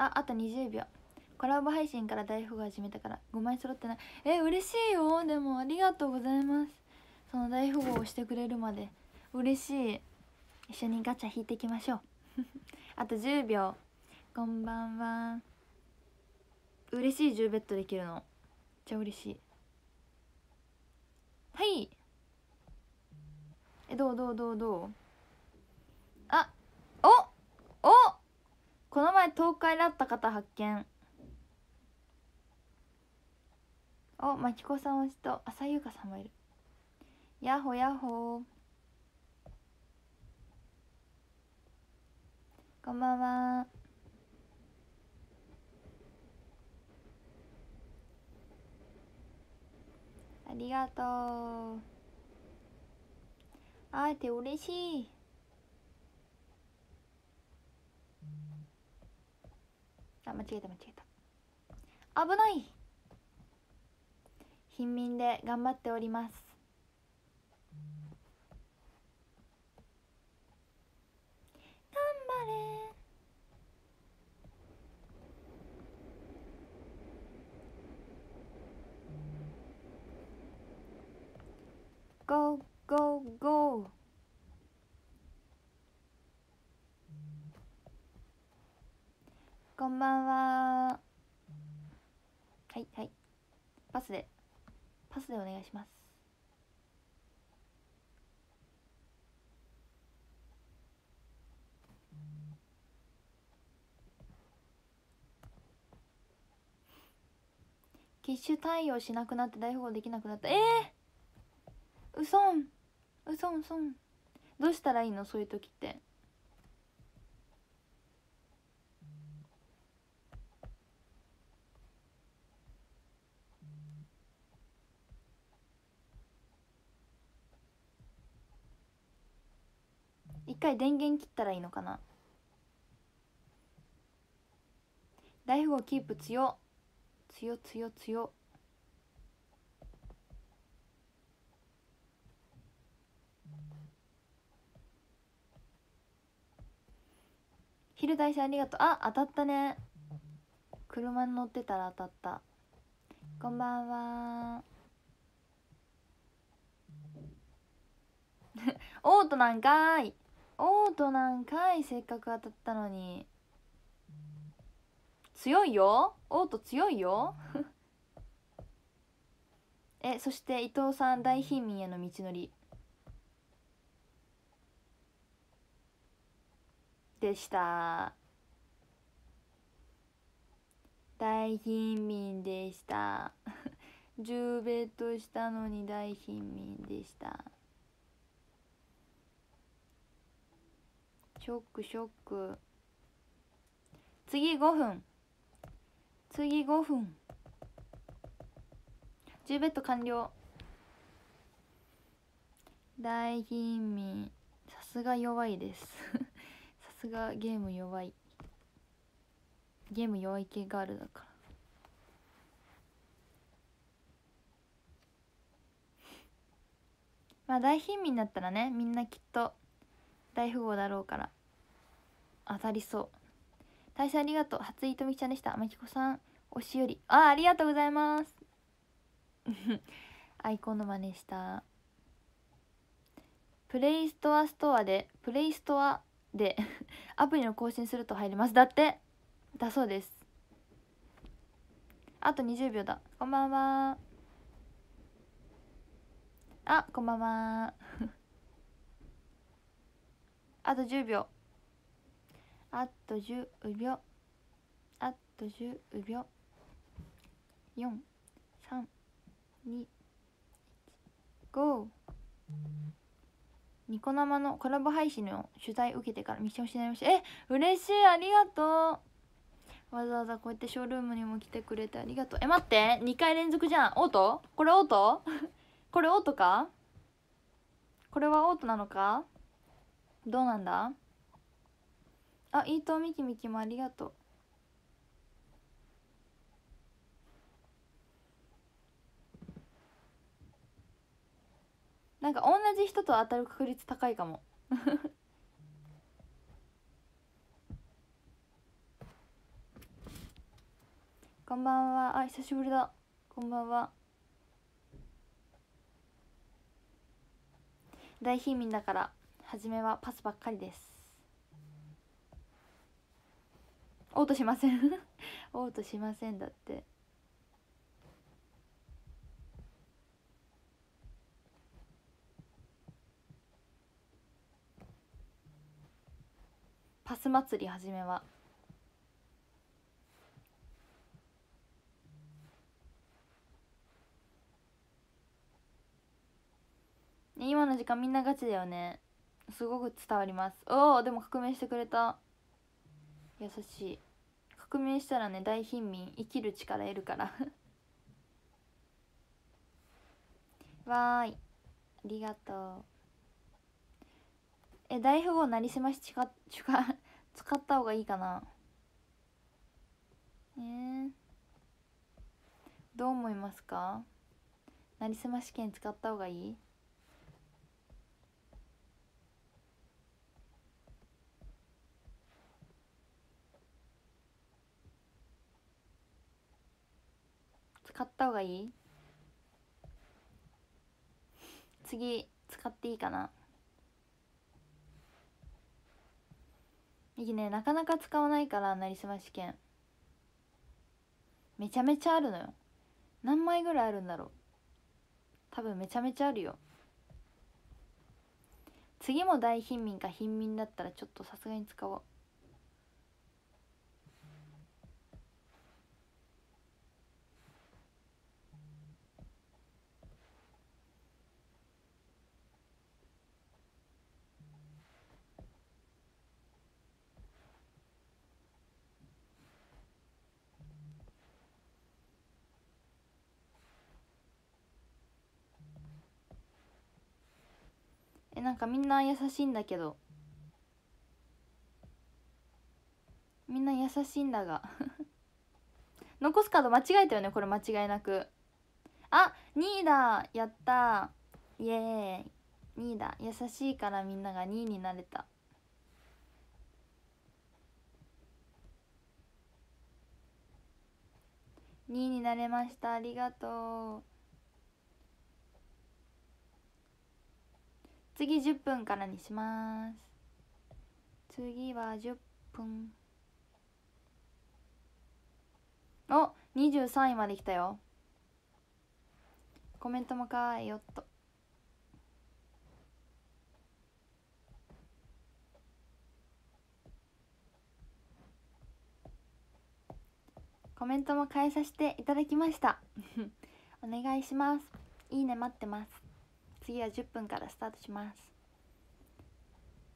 ああと20秒。コラボ配信から大富豪始めたから。5枚揃ってない。え嬉しいよ。でもありがとうございます。その大富豪をしてくれるまで。嬉しい。一緒にガチャ引いていきましょう。あと10秒。こんばんは。嬉しい10ベッドできるの。めっちゃ嬉しい。はい。えどうどうどうどう？あおお！この前東海だった方発見。おまきこさん推しと浅優香さんもいる。やっほやっほこんばんは。ありがとう。会えて嬉しい。た。間違えた間違えた。危ない。貧民で頑張っております頑張れゴーゴーゴーこんばんは。はいはい。パスでパスでお願いします。機種対応しなくなって大富豪できなくなった。ええー、うそん！うそんそん。どうしたらいいの？そういう時って一回電源切ったらいいのかな？大富豪キープ強。強強強。昼大師ありがとう。あ当たったね。車に乗ってたら当たった。こんばんは。オートなんかい。オートなんかいせっかく当たったのに。強いよ。オート強いよ。えそして伊藤さん大貧民への道のり。でした。大貧民でした。10ベッドしたのに大貧民でした。ショックショック。次5分。次5分。10ベッド完了。大貧民さすが弱いです。さすがゲーム弱い。ゲーム弱い系ガールだから。まあ大貧民だったらねみんなきっと大富豪だろうから。当たりそう。大佐ありがとう。初糸みきちゃんでした。まきこさん。おしより。あありがとうございます。アイコンの真似した。プレイストアストアで。プレイストアで。アプリの更新すると入ります。だって。だそうです。あと20秒だ。こんばんは。あこんばんは。あと10秒。あと10秒。あと10秒。432ゴーニコ生のコラボ配信の取材受けてからミッションしないました。え嬉しい。ありがとう。わざわざこうやってショールームにも来てくれてありがとう。え待って。2回連続じゃん。オート？これオート？これオートか？これはオートなのか？どうなんだ？あいいとみきみきもありがとう。なんか同じ人と当たる確率高いかも。こんばんは。あ久しぶりだ。こんばんは。大貧民だから。初めはパスばっかりです。オートしません。オートしませんだって。パス祭りはじめは。今の時間みんなガチだよね。すごく伝わります。おおでも革命してくれた。優しい。革命したらね大貧民生きる力得るから。わーい。ありがとう。え大富豪なりすまし使使った方がいいかな。えー、どう思いますか？なりすま試験使った方がいい？使った方がいい？次使っていいかな？いいね。なかなか使わないからなりすま試験めちゃめちゃあるのよ。何枚ぐらいあるんだろう？多分めちゃめちゃあるよ。次も大貧民か貧民だったらちょっとさすがに使おう。かみんな優しいんだけど。みんな優しいんだが。残すカード間違えたよねこれ間違いなく。あ2位だやった。イエーイ。2位だ優しいからみんなが2位になれた。2位になれました。ありがとう。次10分からにします。次は10分。お23位まで来たよ。コメントもかーいよっと。コメントも変えさせていただきました。お願いします。いいね待ってます。次は10分からスタートします。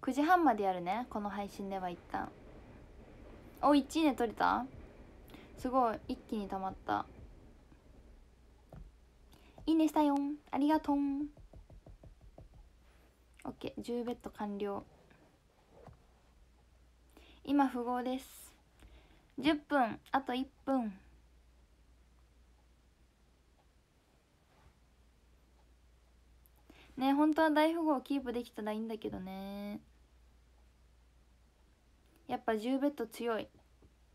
9時半までやるね。この配信では一旦。お1いいね取れた？すごい。一気にたまった。いいねしたよ。ありがとう。OK10 ベッド完了。今符号です。10分。あと1分。ね本当は大富豪キープできたらいいんだけどね。やっぱ10ベッド強い。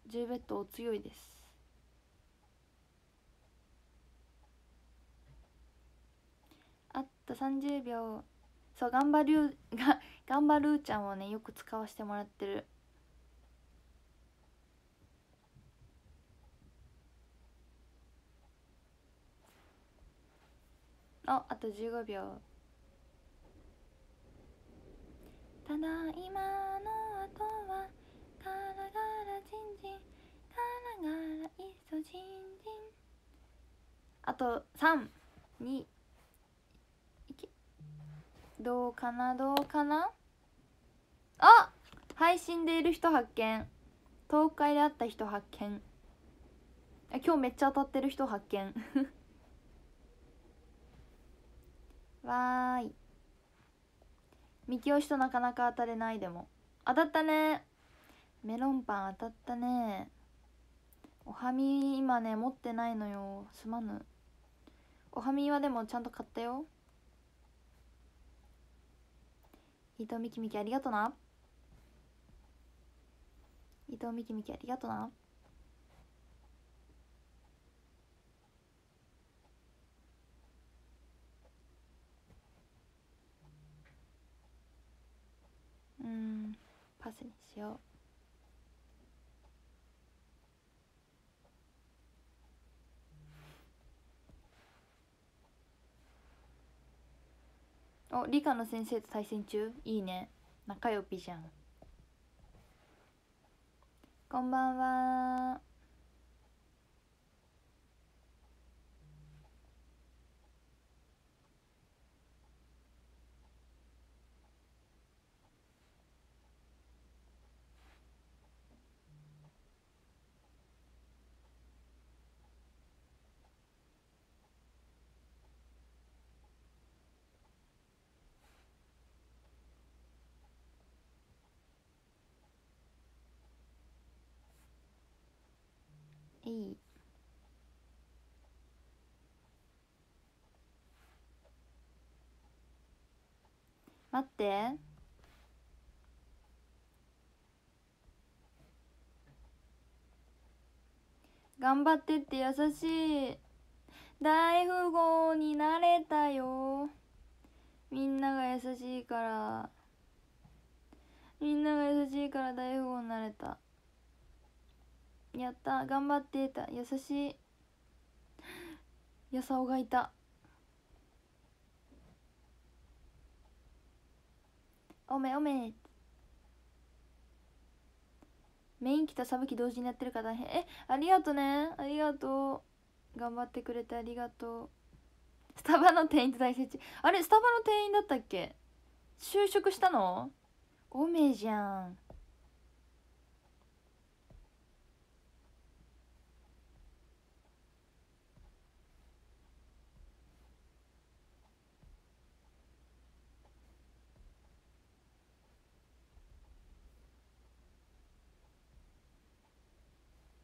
10ベッド強いです。あと30秒。そう頑張るが頑張るーちゃんをねよく使わせてもらってる。ああと15秒。ただ今の後はガラガラジンジンガラガラいっそジンジン。あと32いけどうかなどうかな？あ配信でいる人発見。東海で会った人発見。今日めっちゃ当たってる人発見。わーい。みきおしとなかなか当たれないでも。当たったね。メロンパン当たったね。おはみ今ね持ってないのよ。すまぬ。おはみはでもちゃんと買ったよ。伊藤みきみきありがとな。伊藤みきみきありがとな。うん。パスにしよう。お理科の先生と対戦中？いいね。仲良ぴじゃん。こんばんは。いい。待って。頑張ってって優しい。大富豪になれたよ。みんなが優しいから。みんなが優しいから大富豪になれた。やった。頑張ってた。優しい。やさおがいた。おめおめ。メイン機とサブ機同時にやってるから大変。えありがとね。ありがとう。頑張ってくれてありがとう。スタバの店員と大切。あれスタバの店員だったっけ？就職したの？おめじゃん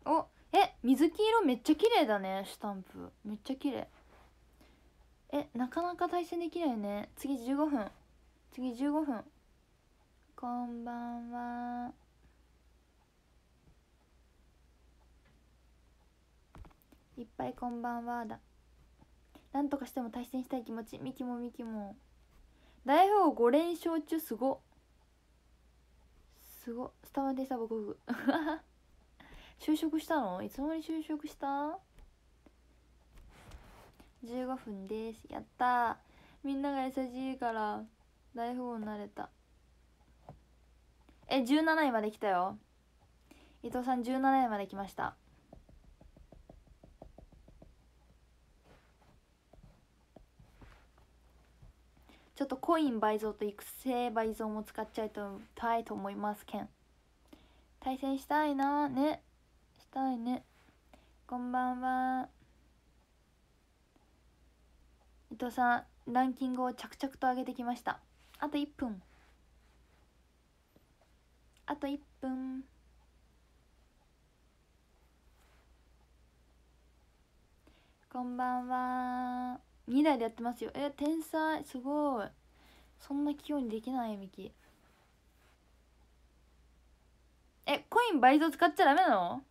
おえ水黄色めっちゃ綺麗だねスタンプ。めっちゃ綺麗。えなかなか対戦できないね。次15分。次15分。こんばんは。いっぱいこんばんはだ。なんとかしても対戦したい気持ち。ミキもミキも。大富豪5連勝中すご。すご。スタバでさ僕 就職したの？いつの間に就職した？15分です。やった。みんなが優しいから大富豪になれた。え17位まで来たよ。伊藤さん17位まで来ました。ちょっとコイン倍増と育成倍増も使っちゃいたいと思いますけん対戦したいなね。たいね。こんばんは。伊藤さんランキングを着々と上げてきました。あと1分。あと1分。こんばんは。2台でやってますよ。え天才。すごい。そんな器用にできないミキ。えコイン倍増使っちゃダメなの？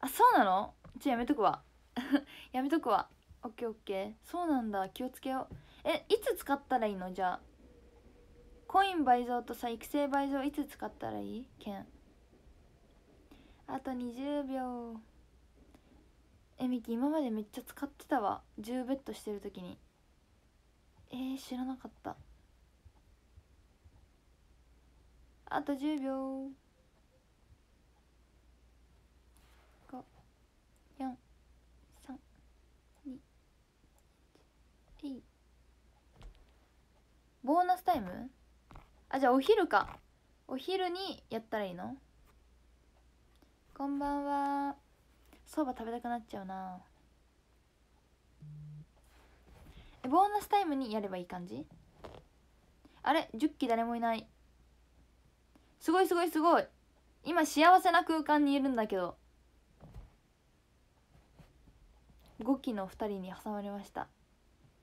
あそうなの？ちょやめとくわ。やめとくわ。オッケーオッケー。そうなんだ。気をつけよう。えいつ使ったらいいの？じゃあ。コイン倍増とさ育成倍増いつ使ったらいい？ケン。あと20秒。えミキ今までめっちゃ使ってたわ。10ベッドしてる時に。えー、知らなかった。あと10秒54321えいボーナスタイム？あじゃあお昼か。お昼にやったらいいの？こんばんは。そば食べたくなっちゃうな。ボーナスタイムにやればいい感じ？あれ10機誰もいない。すごいすごいすごい。今幸せな空間にいるんだけど。5機の2人に挟まれました。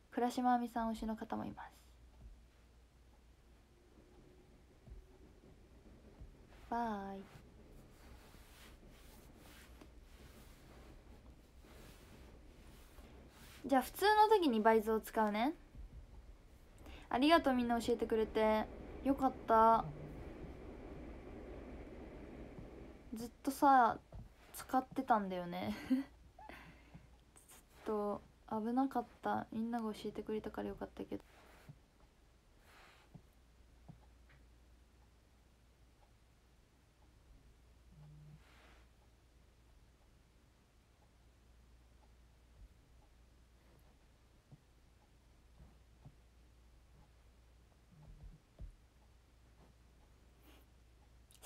倉島亜美さん推しの方もいます。バイ。じゃあ普通の時に倍増を使うね。ありがとうみんな教えてくれて。よかった。ずっとさ使ってたんだよね。ずっと危なかった。みんなが教えてくれたからよかったけど。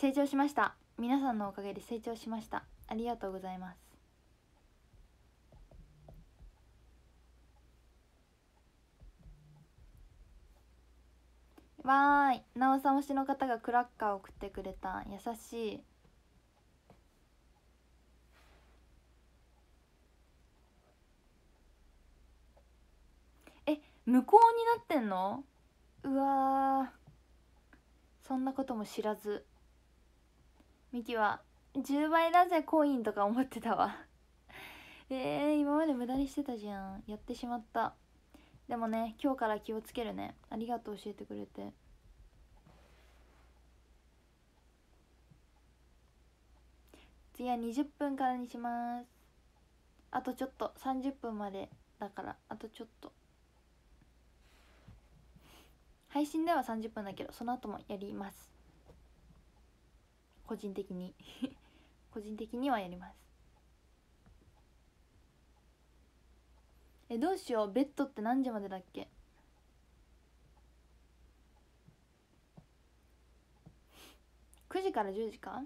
成長しました。皆さんのおかげで成長しました。ありがとうございます。わーい。なおさん推しの方がクラッカーを送ってくれた。優しい。え無効になってんの？うわそんなことも知らず。ミキは10倍だぜコインとか思ってたわ。えー、今まで無駄にしてたじゃん。やってしまった。でもね今日から気をつけるね。ありがとう教えてくれて。次は20分からにします。あとちょっと。30分までだから。あとちょっと。配信では30分だけどその後もやります。個人的に。個人的にはやります。えどうしよう。ベッドって何時までだっけ？9時から10時か？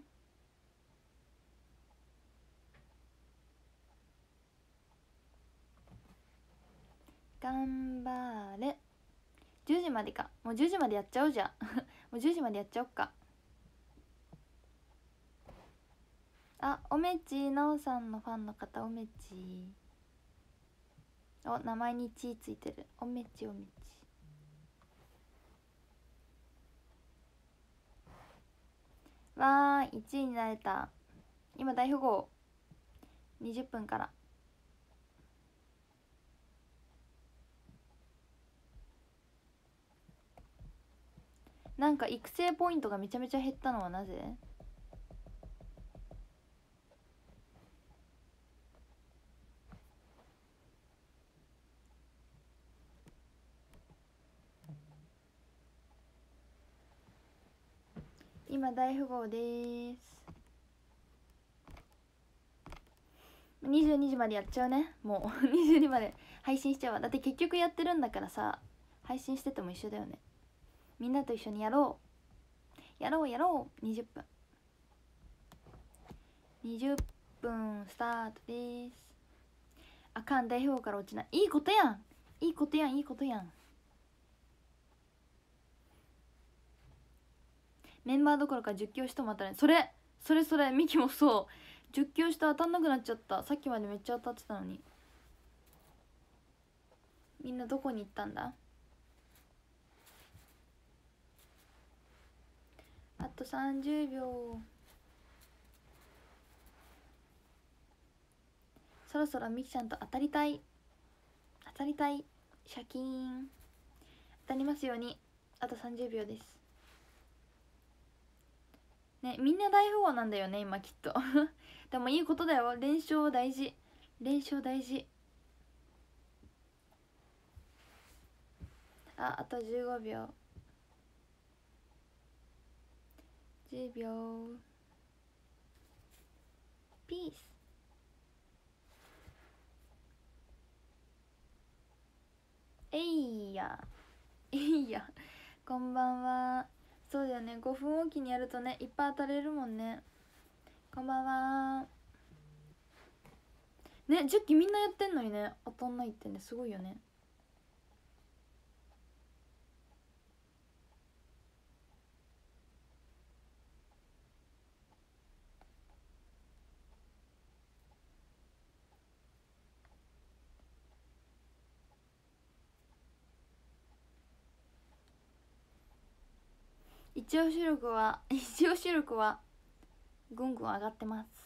頑張れ。10時までか。もう10時までやっちゃおうじゃん。もう10時までやっちゃおっか。あおめちなおさんのファンの方おめちお名前に「ち」ついてる。おめちおめち。わー1位になれた。今大富豪。20分から。なんか育成ポイントがめちゃめちゃ減ったのはなぜ？今大富豪です。22時までやっちゃうね。もう。22まで配信しちゃうわ。だって結局やってるんだからさ。配信してても一緒だよね。みんなと一緒にやろう。やろうやろう。20分。20分スタートです。あかん。大富豪から落ちない。いいことやん。いいことやん。いいことやん。メンバーどころか10強しても当たるそれそれそれミキもそう。10強して当たんなくなっちゃった。さっきまでめっちゃ当たってたのに。みんなどこに行ったんだ？あと30秒。そろそろミキちゃんと当たりたい。当たりたい。シャキーン当たりますように。あと30秒です。ねみんな大富豪なんだよね今きっと。でもいいことだよ。連勝大事。連勝大事。ああと15秒。10秒。ピースえいや。えいや。こんばんは。そうだよね。5分おきにやるとねいっぱい当たれるもんね。こんばんは。ね10期みんなやってんのにね。当たんないってねすごいよね。一応視力は一応視力はぐんぐん上がってます。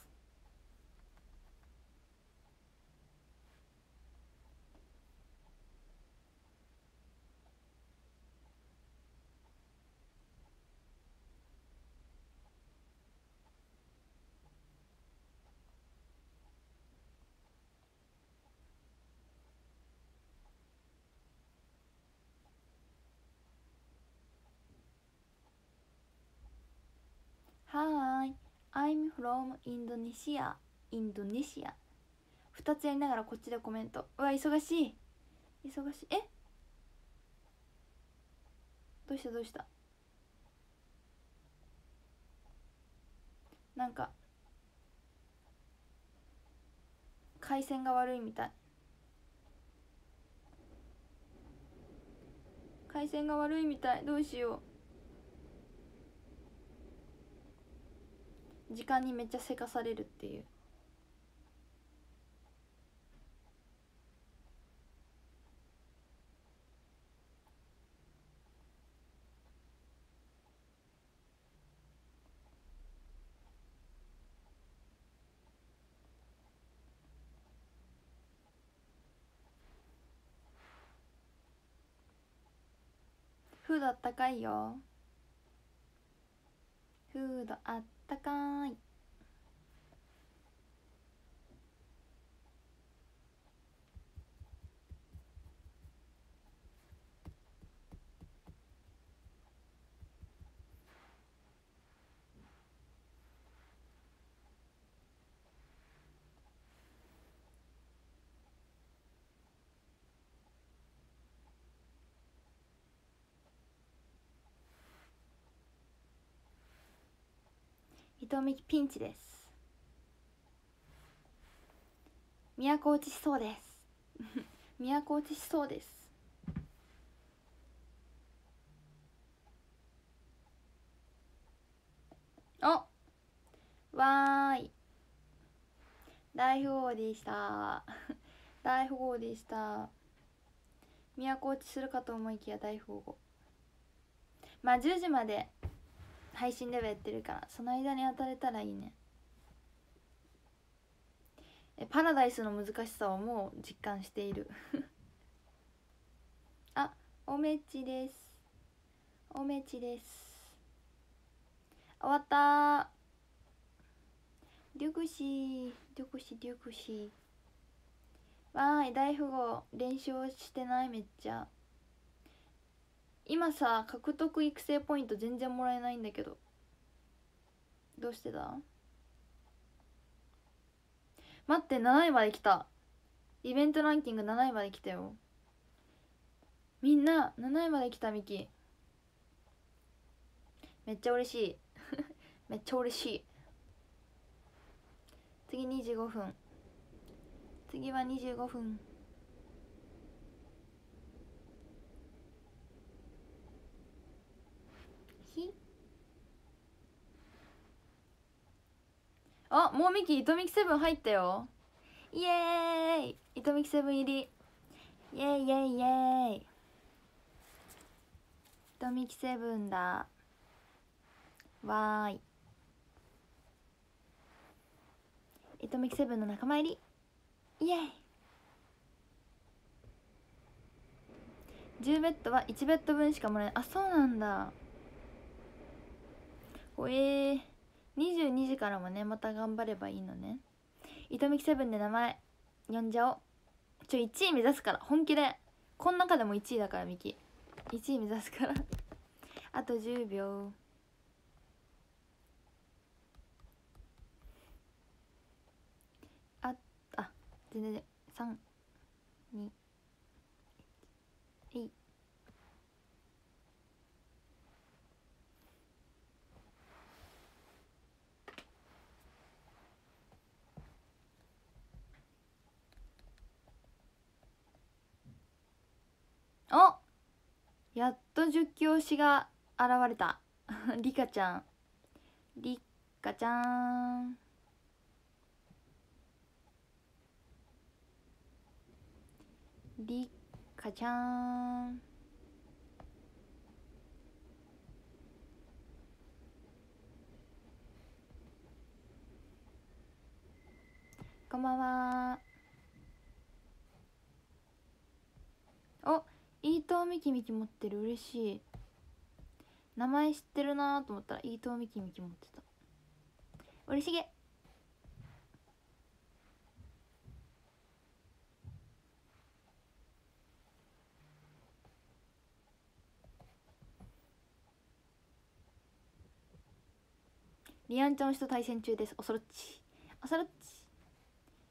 はーい I'm from Indonesia. インドネシア2つやりながらこっちでコメント。うわ忙しい。忙しい。え？どうした？どうした？なんか回線が悪いみたい。回線が悪いみたい。どうしよう。時間にめっちゃせかされるっていう。フードあったかいよ。フードあったかい。糸みピンチです。都落ちしそうです。都落ちしそうです。おわーい。大富豪でした。大富豪でした。都落ちするかと思いきや大富豪。まあ10時まで配信ではやってるからその間に当たれたらいいね。えパラダイスの難しさをもう実感している。あおめちです。おめちです。終わった。リュクシー。リュクシーリュクシわーい大富豪。練習してないめっちゃ。今さ獲得育成ポイント全然もらえないんだけど。どうしてだ？待って7位まで来た。イベントランキング7位まで来たよ。みんな7位まで来たミキ。めっちゃ嬉しい。めっちゃ嬉しい。次25分。次は25分ひあもうミキ糸ミキセブン入ったよ。イエーイ。糸ミキセブン入り。イエーイイエーイイエーイ。糸ミキセブンだ。わーい。糸ミキセブンの仲間入り。イエーイ。10ベッドは1ベッド分しかもらえない。あそうなんだ。ほえー、22時からもねまた頑張ればいいのね。糸みきセブンで名前呼んじゃおちょ1位目指すから本気で。この中でも1位だからミキ。1位目指すから。あと10秒。ああ全然3 2はいおやっと十教師が現れた。リカちゃん。リカちゃん。リカちゃん。こんばんは。お伊藤みきみき持ってる。嬉しい。名前知ってるなと思ったら伊藤みきみき持ってた。嬉しげ。リアンちゃん推しと対戦中です。おそろっち。おそろっち。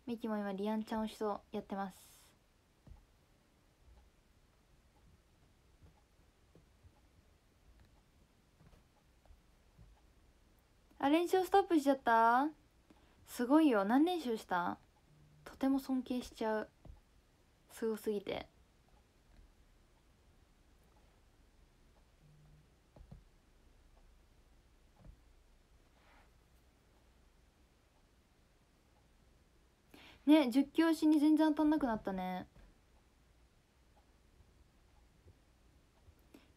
ミキも今リアンちゃん推しとやってます。あ練習ストップしちゃった？すごいよ。何練習した？とても尊敬しちゃう。すごすぎて。ね10教師に全然当たんなくなったね。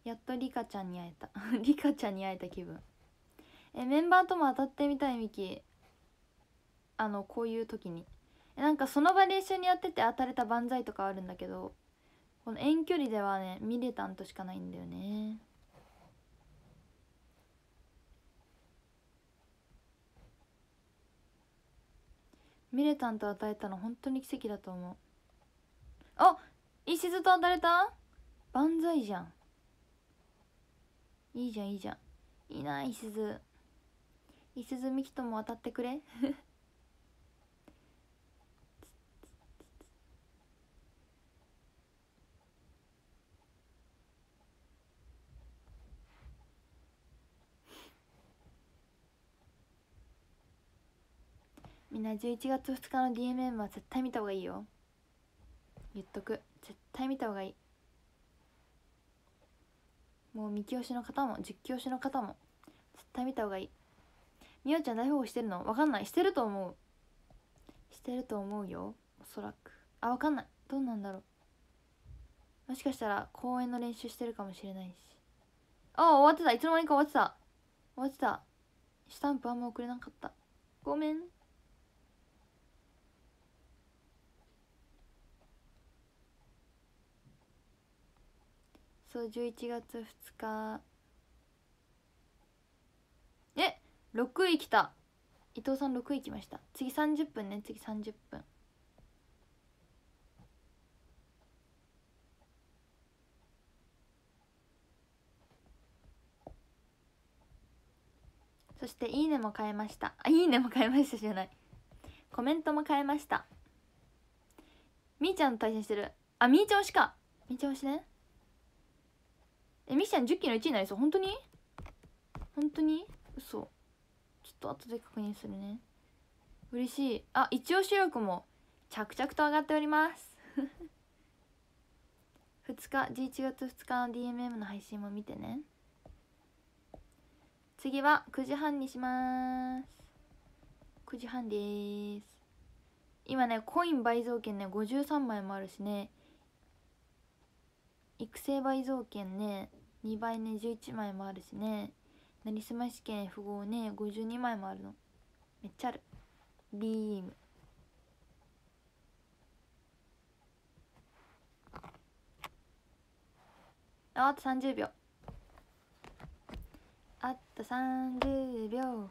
やっとリカちゃんに会えた。リカちゃんに会えた気分。えメンバーとも当たってみたいミキあのこういう時に。なんかその場で一緒にやってて当たれた万歳とかあるんだけどこの遠距離ではね見れたんとしかないんだよね。ミレタンと与えたの本当に奇跡だと思う。あ石津と当たれた？万歳じゃん。いいじゃんいいじゃん。いいな石津。石津美希とも当たってくれ。みんな11月2日の DMM は絶対見た方がいいよ。言っとく。絶対見た方がいい。もう見き推しの方も実況推しの方も絶対見た方がいい。みおちゃん大保護してるの？わかんない。してると思う。してると思うよ。おそらく。あわかんない。どうなんだろう。もしかしたら公演の練習してるかもしれないし。あ終わってた。いつの間にか終わってた。終わってた。スタンプあんま送れなかった。ごめん。そう11月2日え6位来た。伊藤さん6位来ました。次30分ね。次30分。そして「いいね」も変えました。あ「いいね」も変えましたじゃない。コメントも変えました。みーちゃんと対戦してる。あみーちゃん推しか。みーちゃん推しね。えミキちゃん10期の1位になりそう。本当に？本当に？嘘。と後で確認するね。嬉しい。あ一応視力も着々と上がっております。2日11月2日の DMM の配信も見てね。次は9時半にします。9時半です。今ねコイン倍増券ね53枚もあるしね。育成倍増券ね2倍ね11枚もあるしね。なりすま試験符号ね52枚もあるの。めっちゃある。ビーム。ああと30秒。あと30秒。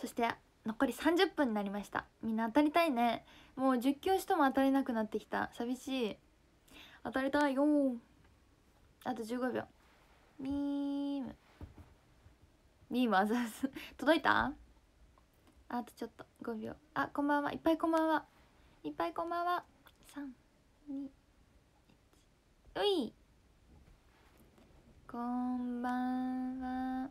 そして残り30分になりました。みんな当たりたいね。もう10球しても当たりなくなってきた。寂しい。当たりたいよ。あと15秒。ビーム。ビームあざす。届いた？あとちょっと5秒。あこんばんは。いっぱいこんばんは。いっぱいこんばんは321うい。こんばんは。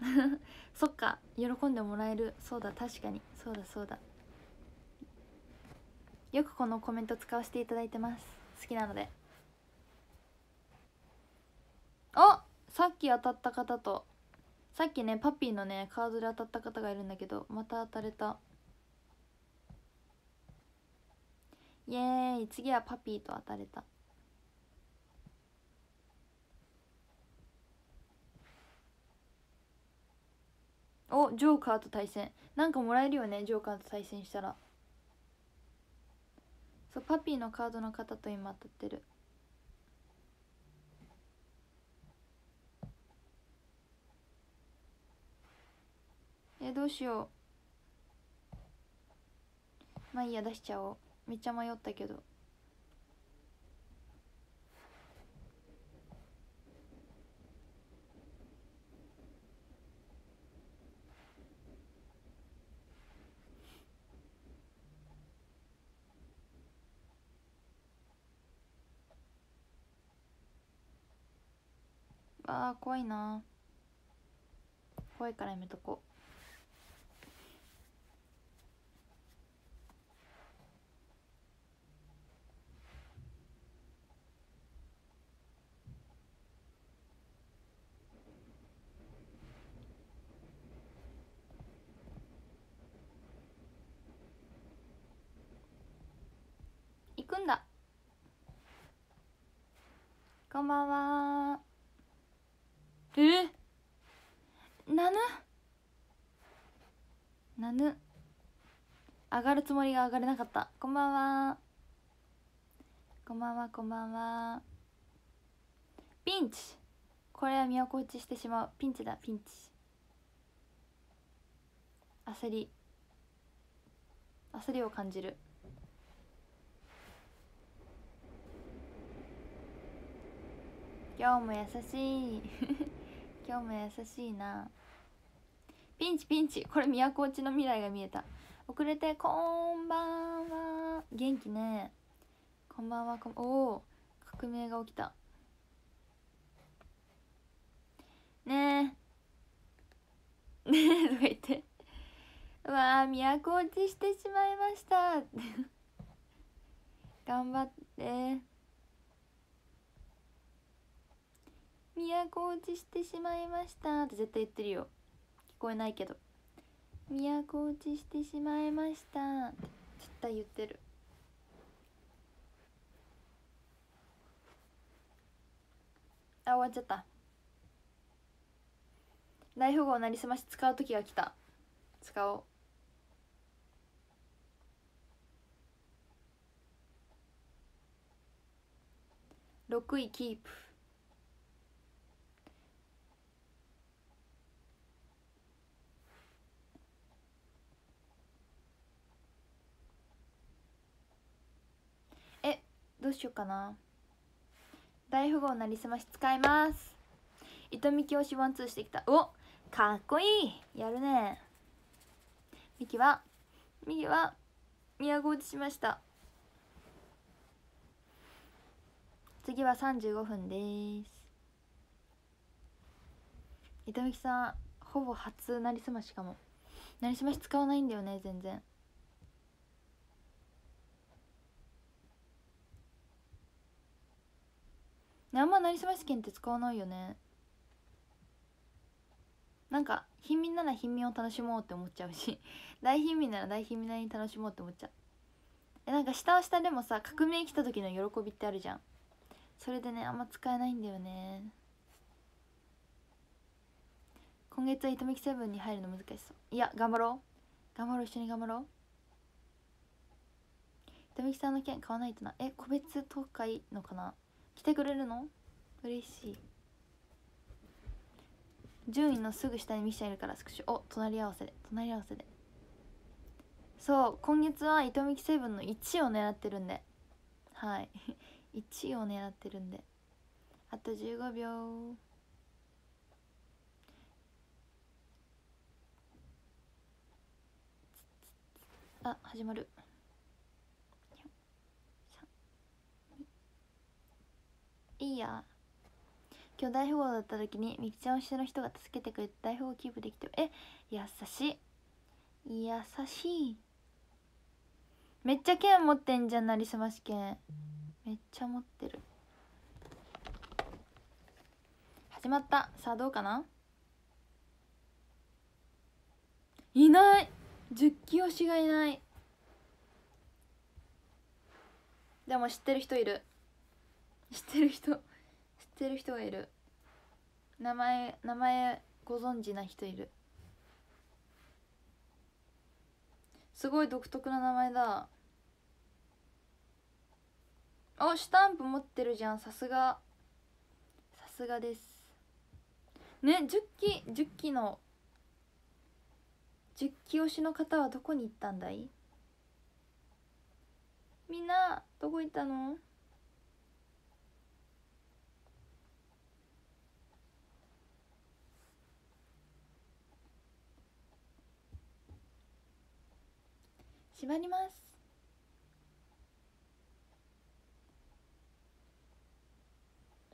そっか。喜んでもらえる。そうだ。確かに。そうだそうだ。よくこのコメント使わせていただいてます。好きなので。あさっき当たった方と。さっきねパピーのねカードで当たった方がいるんだけどまた当たれた。イエーイ。次はパピーと当たれた。おジョーカーと対戦。なんかもらえるよねジョーカーと対戦したら。そうパピーのカードの方と今当たってる。えどうしよう。まあいいや出しちゃおう。めっちゃ迷ったけど。あー怖いな。怖いからやめとこう行くんだこんばんは。え？なぬ？なぬ。上がるつもりが上がれなかった。こんばんは。こんばんはこんばんは。ピンチ。これは都落ちしてしまう。ピンチだピンチ。焦り。焦りを感じる今日も優しい。今日も優しいな。ピンチピンチ。これ都落ちの未来が見えた。遅れてこんばんは。元気ね。こんばんは。こんおお革命が起きた。ねえ。ねえ。とか言って。うわー都落ちしてしまいました。頑張って。都落ちしてしまいましたって絶対言ってるよ。聞こえないけど都落ちしてしまいましたって絶対言ってる。あ終わっちゃった。大富豪なりすまし使う時が来た。使おう。6位キープえどうしようかな。大富豪なりすまし使います。糸みき押しワンツーしてきた。おかっこいい。やるね。ミキは？ミキは？宮古落ちしました。次は35分です。糸みきさんほぼ初なりすましかも。なりすまし使わないんだよね全然。ね。あんまなりすまし券って使わないよね。なんか貧民なら貧民を楽しもうって思っちゃうし。大貧民なら大貧民なりに楽しもうって思っちゃう。えなんか下は下でもさ革命来た時の喜びってあるじゃん。それでねあんま使えないんだよね。今月は糸みきセブンに入るの難しそう。いや頑張ろう。頑張ろう一緒に頑張ろう。糸みきさんの件買わないとな。え個別東海のかな？来てくれるの？嬉しい。順位のすぐ下にミシャいるからスクショ。お隣り合わせで。隣り合わせで。そう今月は糸みきセブンの1位を狙ってるんで。はい。1位を狙ってるんで。あと15秒。あ始まるいいや。今日大富豪だった時にみきちゃんを下の人が助けてくれて大富豪キープできてえ優しい。優しい。めっちゃ剣持ってんじゃんなりすまし剣。めっちゃ持ってる。始まった。さあどうかな？いない。10期推しがいない。でも知ってる人いる。知ってる人。ってる人がいる。名前名前ご存知な人いる。すごい独特な名前だ。おスタンプ持ってるじゃん。さすが。さすがです。ね10期10期の10期推しの方はどこに行ったんだい？みんなどこ行ったの？縛ります。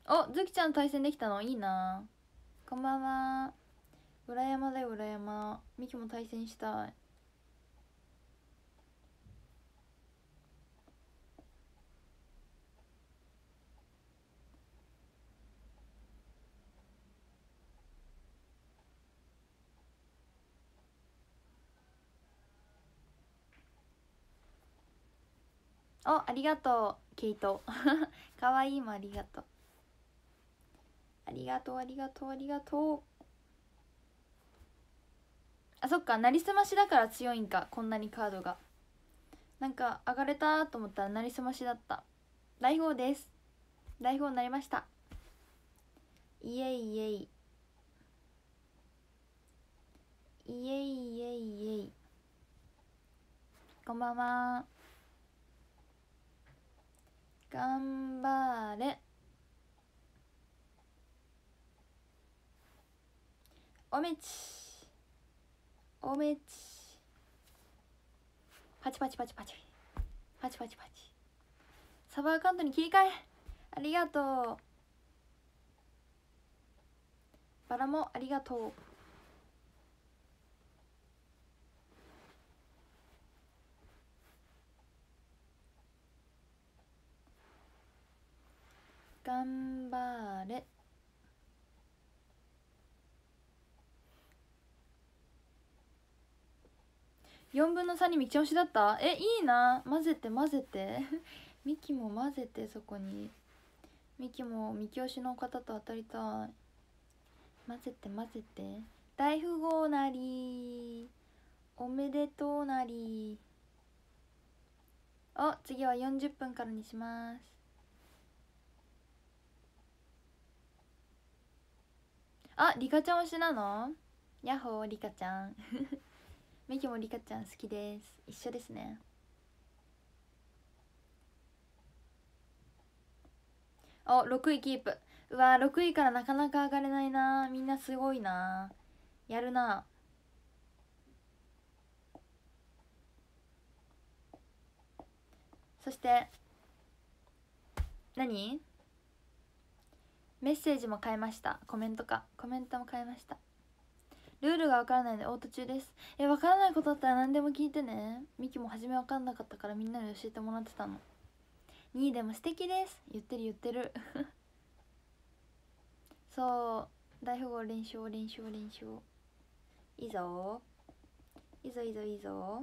おずきちゃん対戦できたの？いいな。こんばんは。裏山だよ裏山みきも対戦したい。おありがとうケイト。かわいもありがとう。ありがとうありがとうありがとう。あそっかなりすましだから強いんかこんなにカードが。なんか上がれたと思ったらなりすましだった。大砲です。大砲になりました。イエイイエイ。イエイイエイイエイ。こんばんは。頑張れ。おめち。おめち。パチパチパチパチ。パチパチパチ。サバーカウントに切り替え。ありがとう。バラもありがとう。頑張れ。4分の3にみち押しだった？えいいな。混ぜて混ぜて。ミキも混ぜてそこに。ミキもみき押しの方と当たりたい。混ぜて混ぜて。大富豪なり。おめでとうなり。お次は40分からにします。あリカちゃん推しなの？ヤッホーリカちゃん。ミキもリカちゃん好きです。一緒ですね。お6位キープ。うわ6位からなかなか上がれないな。みんなすごいな。やるな。そして何？メッセージも変えました。コメントか。コメントも変えました。ルールがわからないのでオート中です。えわからないことだったら何でも聞いてね。ミキも初めわかんなかったからみんなに教えてもらってたの。2位でも素敵です。言ってる言ってる。そう。大富豪連勝連勝連勝いいぞ。いいぞいいぞいいぞ。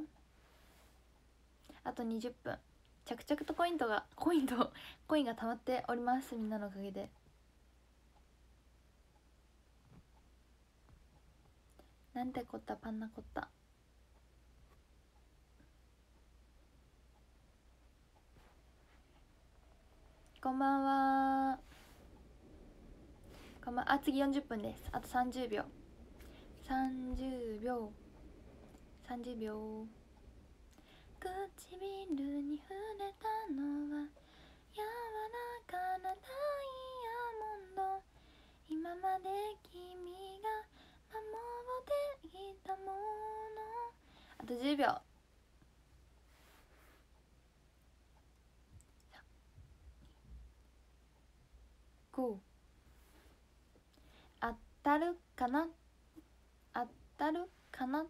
あと20分。着々とコイントがコイント。コインが溜まっております。みんなのおかげで。なんてこったパンナコッタ。こんばんは。こんばんあ次40分です。あと30秒。30秒。30秒。唇に触れたのは柔らかなダイヤモンド。今まで君が守っていたもの。あと10秒。5当たるかな？当たるかな？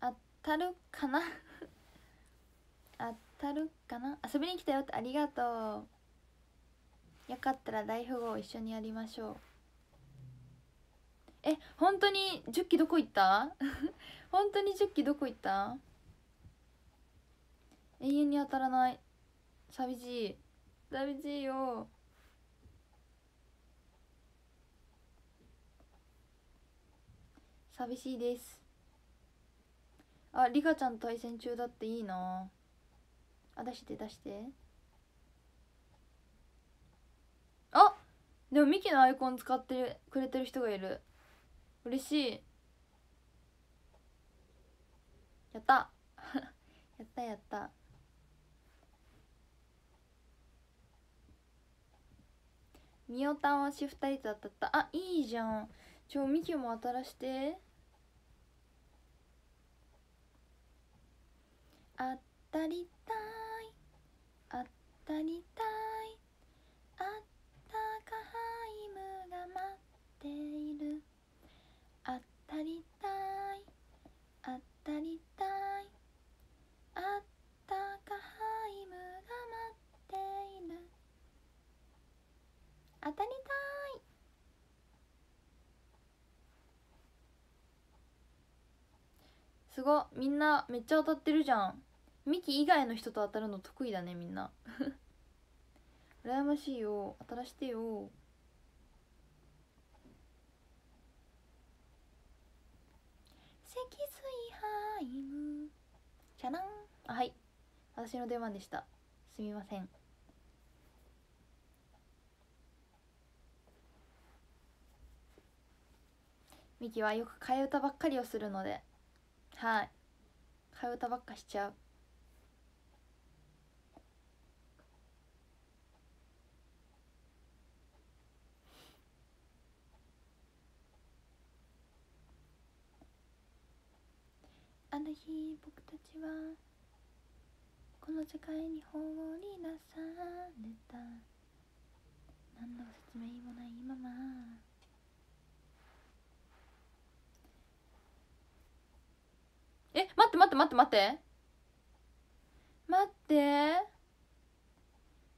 当たるかな？当たるかな？遊びに来たよってありがとう。よかったら大富豪一緒にやりましょうえ本当に10期どこ行った？本当に10期どこ行った？永遠に当たらない。寂しい。寂しいよ。寂しいです。あリカちゃん対戦中だっていいな。あ出して出して。あでもミキのアイコン使ってくれてる人がいる嬉しい。やった。やったやった。みおたんはシフタイト当たった。あいいじゃん。ちょミキも当たらして。当たりたい。当たりたい。あったかいムが待っている。たりたい。当たりたい。あったかいムが待っている。当たりたい。すごみんなめっちゃ当たってるじゃん。ミキ以外の人と当たるの得意だねみんな。羨ましいよ。当たらしてよ。積水ハイム。キャナン。あはい。私の出番でした。すみません。ミキはよく替え歌ばっかりをするので。はい。替え歌ばっかしちゃう。ある日僕たちはこの世界に放り出された。何の説明もないまま。え待って待って待って待って。待って。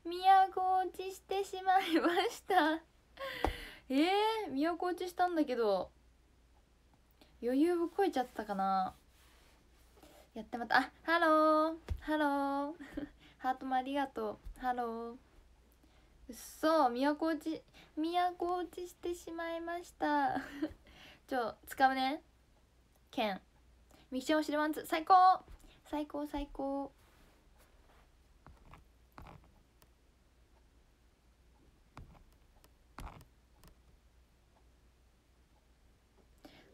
都落ちしてしまいました。えー、都落ちしたんだけど余裕ぶっこいちゃったかなやってまたあハロー。ハロー。ハートもありがとう。ハロー。うっそ都落ち都落ちしてしまいました。ちょ使うね。剣ミッションシルワンツ最高。最高最高。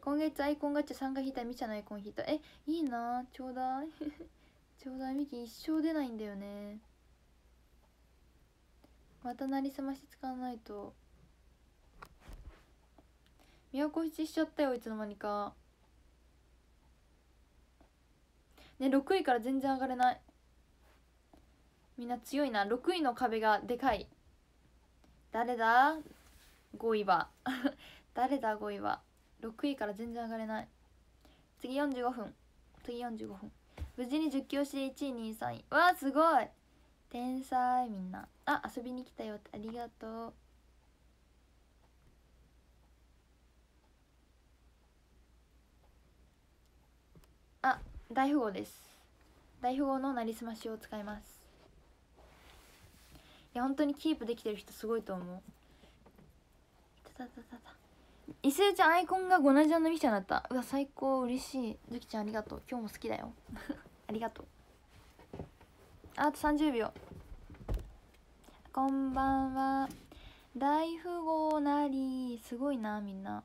今月アイコンガチャ3回引いたミシャのアイコン引いた。えいいな。ちょうだい。ちょうだいミキ一生出ないんだよね。またなりすまし使わないと。都落ちしちゃったよいつの間にか。ね6位から全然上がれない。みんな強いな。6位の壁がでかい。誰だ？5位は。誰だ？5位は。6位から全然上がれない。次45分。次45分。無事に10期押しで1位2位3位わあすごい。天才みんな。あ遊びに来たよ。ありがとう。あ大富豪です。大富豪のなりすましを使います。いや本当にキープできてる人すごいと思う。たたたたた。いすちゃんアイコンがゴナジャンのミシャになった。うわ最高。嬉しい。ズキちゃんありがとう。今日も好きだよ。ありがとう。あと30秒。こんばんは。大富豪なりすごいなみんな。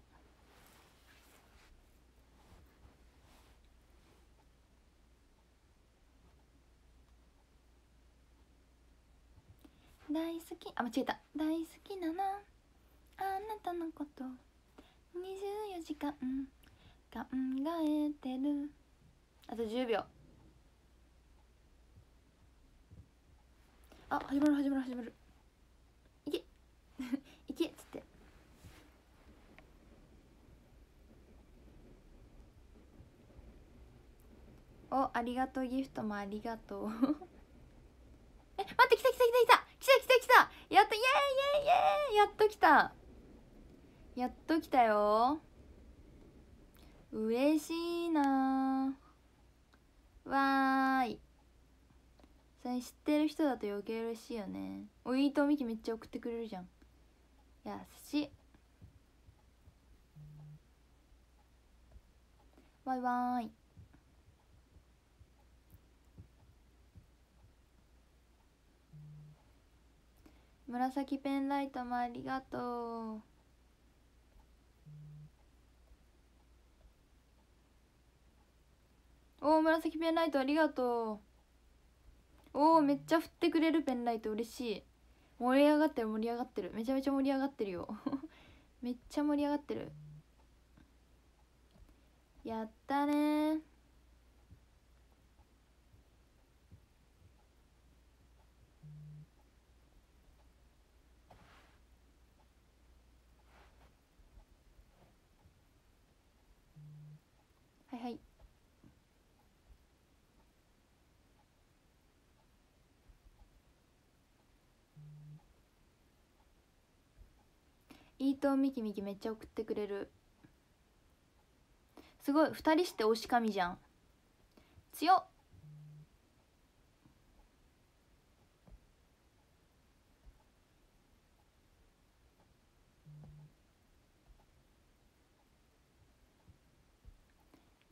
大好きあ間違えた。大好きなの。あなたのこと。24時間。考えてる。あと10秒。あ始まる始まる始まる。いけ。いけっつって。おありがとうギフトもありがとう。え待って来た来た来た来た。来た来た来た。やっとイエーイイエーイイエーイ。やっと来た。やっと来たよ。嬉しいな。わーい。それ知ってる人だと余計嬉しいよね。おいとみきめっちゃ送ってくれるじゃん。優しい。バイバイ紫ペンライトもありがとう。おお紫ペンライトありがとう。おおめっちゃ振ってくれるペンライト。嬉しい。盛り上がってる盛り上がってる。めちゃめちゃ盛り上がってるよ。めっちゃ盛り上がってる。やったねいいとミキミキめっちゃ送ってくれる。すごい。二人して推し神じゃん。強っ。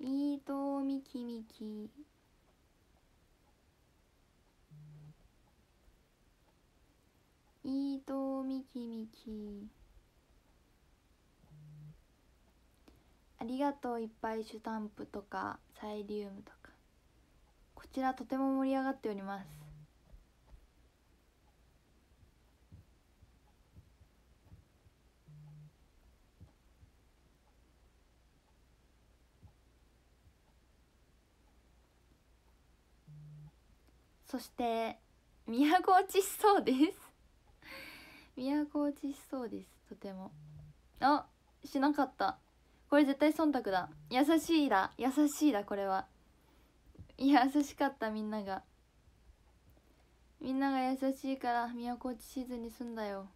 いいとミキミキ。いいとミキミキありがとういっぱいシュタンプとかサイリウムとか。こちらとても盛り上がっております。そして都落ちしそうです。都落ちしそうです。とても。あしなかった。これ絶対忖度だ。優しいだ優しいだこれは。優しかったみんなが。みんなが優しいから都落ちしずに済んだよ。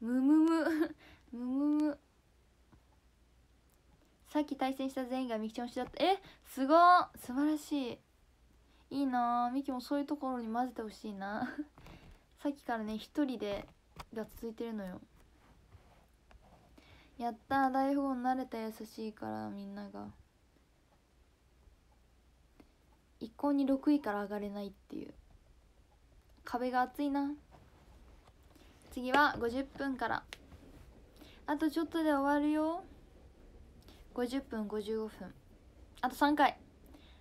むむむ。むむむ。さっき対戦した全員がミキちゃん推しだった。えすご素晴らしい。いいなミキもそういうところに混ぜてほしいな。さっきからね一人でが続いてるのよ。やった大富豪になれた優しいからみんなが。一向に6位から上がれないっていう。壁が厚いな。次は50分から。あとちょっとで終わるよ。50分55分。あと3回。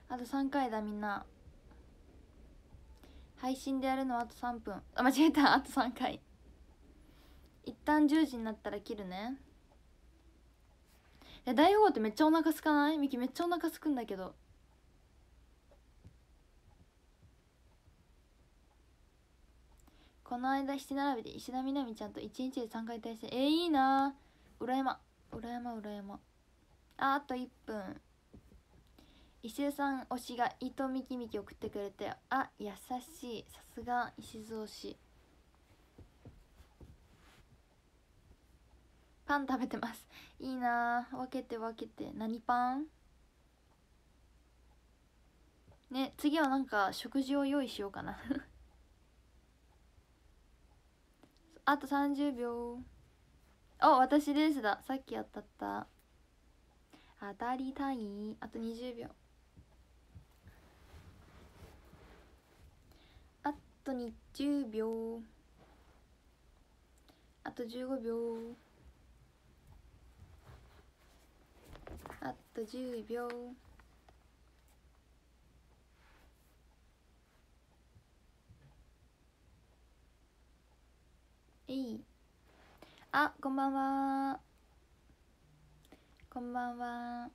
あと3回だみんな。配信でやるのはあと3分。あ間違えた。あと3回。一旦10時になったら切るね。いや大富豪ってめっちゃお腹すかない？ミキめっちゃお腹すくんだけど。この間七並びで石田みなみちゃんと1日で3回対戦えー、いいな。裏山裏山裏山ああと1分。石津さん推しが糸みきみき送ってくれてあ優しい。さすが石津推し。パン食べてます。いいな分けて分けて。何パン？ね次はなんか食事を用意しようかな。あと30秒。あ私レースだ。さっき当たった。当たりたいあと20秒。あと20秒。あと15秒。あと10秒。えい。あこんばんは。こんばんは。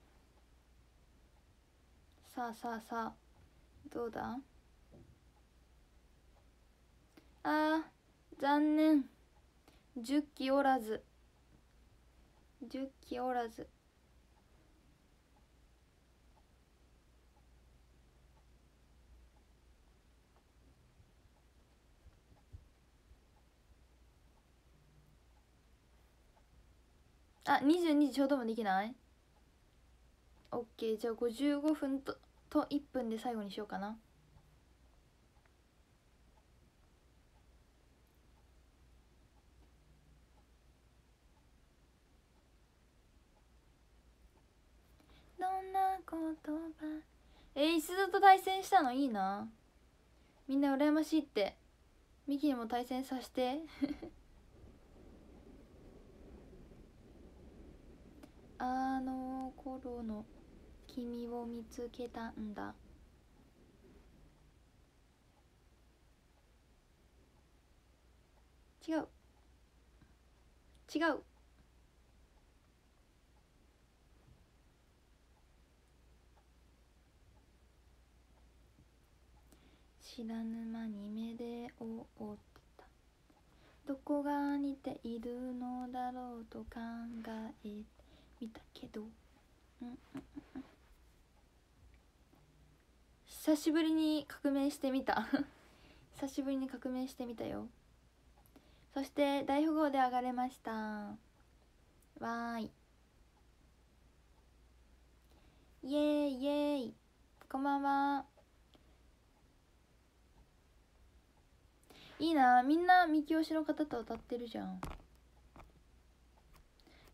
さあさあさあどうだ？あー残念。10機おらず。10機おらず。あ22時ちょうどもできない？オッケー。じゃあ55分とと1分で最後にしようかな。どんな言葉？えー、石戸と対戦したのいいな。みんな羨ましいって。ミキにも対戦させて。あの頃の君を見つけたんだ。違う。違う。知らぬ間に目で追ってた。どこが似ているのだろうと考えて。みたけど、うんうんうん、久しぶりに革命してみた。久しぶりに革命してみたよ。そして大富豪で上がれました。わーい。イエーイイエーイ。こんばんは。いいな。みんなみき推しの方と歌ってるじゃん。